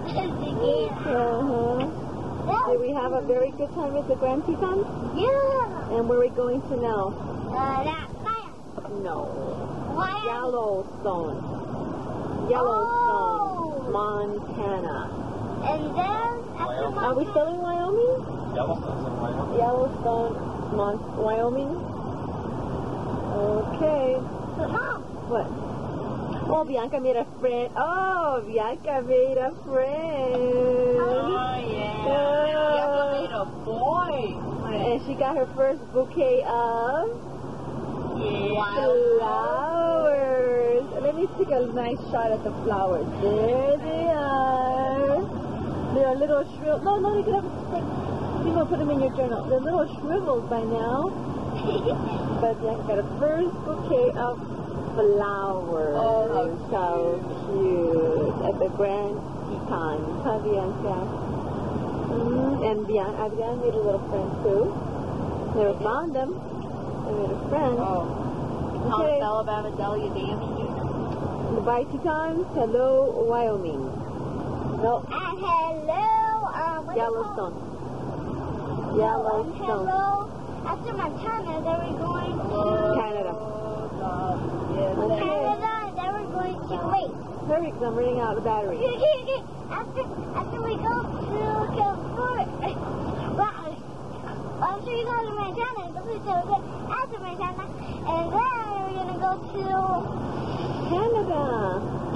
uh-huh. Did we have a very good time with the Grand Tetons? Yeah. And where are we going to now? Uh, that fire. No. Why? Yellowstone. Yellowstone, Oh. Montana. And then after Wyoming. Are we still in Wyoming? Yellowstone's in Wyoming. Yellowstone, Mon- Wyoming. Okay. What? Oh, Bianca made a friend. Oh, Bianca made a friend. Oh, yeah. Oh. made a boy. And she got her first bouquet of flowers. Let me take a nice shot at the flowers. There they are. They're a little shrill. No, no, you can have a. You will put them in your journal. They're a little shriveled by now, but they've got a first bouquet of flowers. Oh, how so cute. At the Grand Teton. Huh, Bianca? Mm, and Bian- Adrian made a little friend too. Never found them. They made a friend. Oh. Okay. Alabama Delia Dance Bye, Tetons. Hello, Wyoming. No, And hello, what do you call Yellowstone. Yellowstone. hello. After Montana, then we're going to Canada. Canada, and then we're going to uh-huh. wait. Hurry, because I'm running out of battery. After after we go to California, well, after we go to Montana, that's what we said. After Montana, and then we're gonna go to Canada.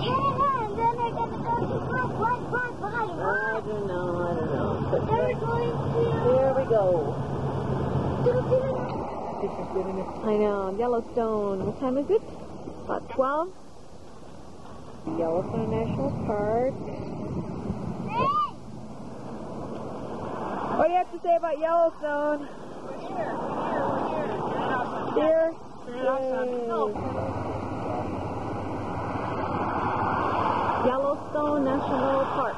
Canada, and then we're gonna go to what, what, what, what, I don't know, I don't know. But Then we're going to. here we go. This is getting it. I know, Yellowstone. What time is it? About 12? Yellowstone National Park. What do you have to say about Yellowstone? We're Here. Yay. Yellowstone National Park.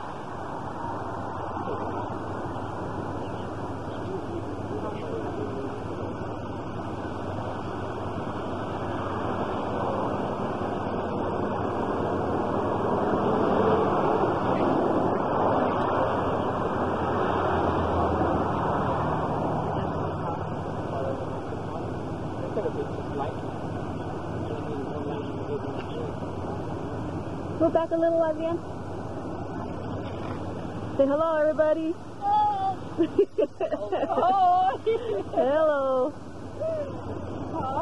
Go back a little, Adrian. Say hello, everybody. Oh, hello.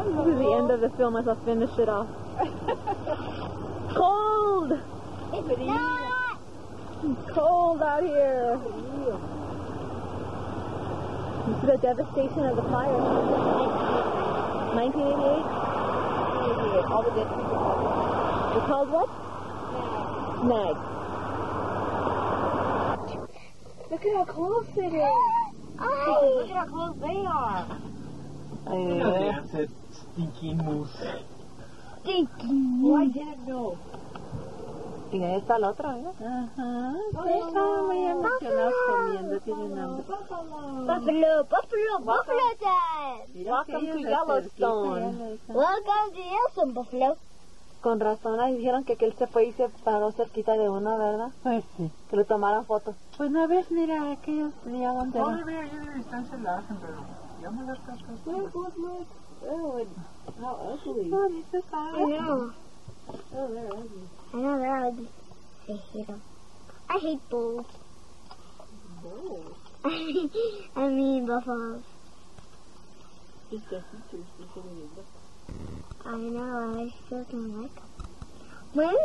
This is the end of the film as I finish it off. Cold! It's not. Cold out here. You see the devastation of the fire. 1988? All the dead people. It's called what? Snag. Look at how close it is. Oh, Look at oh. how close they are. said stinky moose. stinky. Oh, I didn't know. Y ahí está la otra, ¿verdad? ¿eh? Ajá. Están muy emocionados comiendo, tienen hambre. Buffalo, buffalo, buffalo time. Welcome to Yellowstone. Welcome to Yellowstone, buffalo. Con razón, ahí dijeron que, que él se fue y se paró cerquita de uno, ¿verdad? Pues sí. Que le tomaran fotos. Pues no ves, mira, aquellos Mira dónde va. Todavía ahí de distancia la hacen, pero las. Oh, how ugly. No, ah. Oh, they're ugly. I know they're ugly. I hate them. I hate bulls. I mean buffaloes. Features. I know, I still don't like. When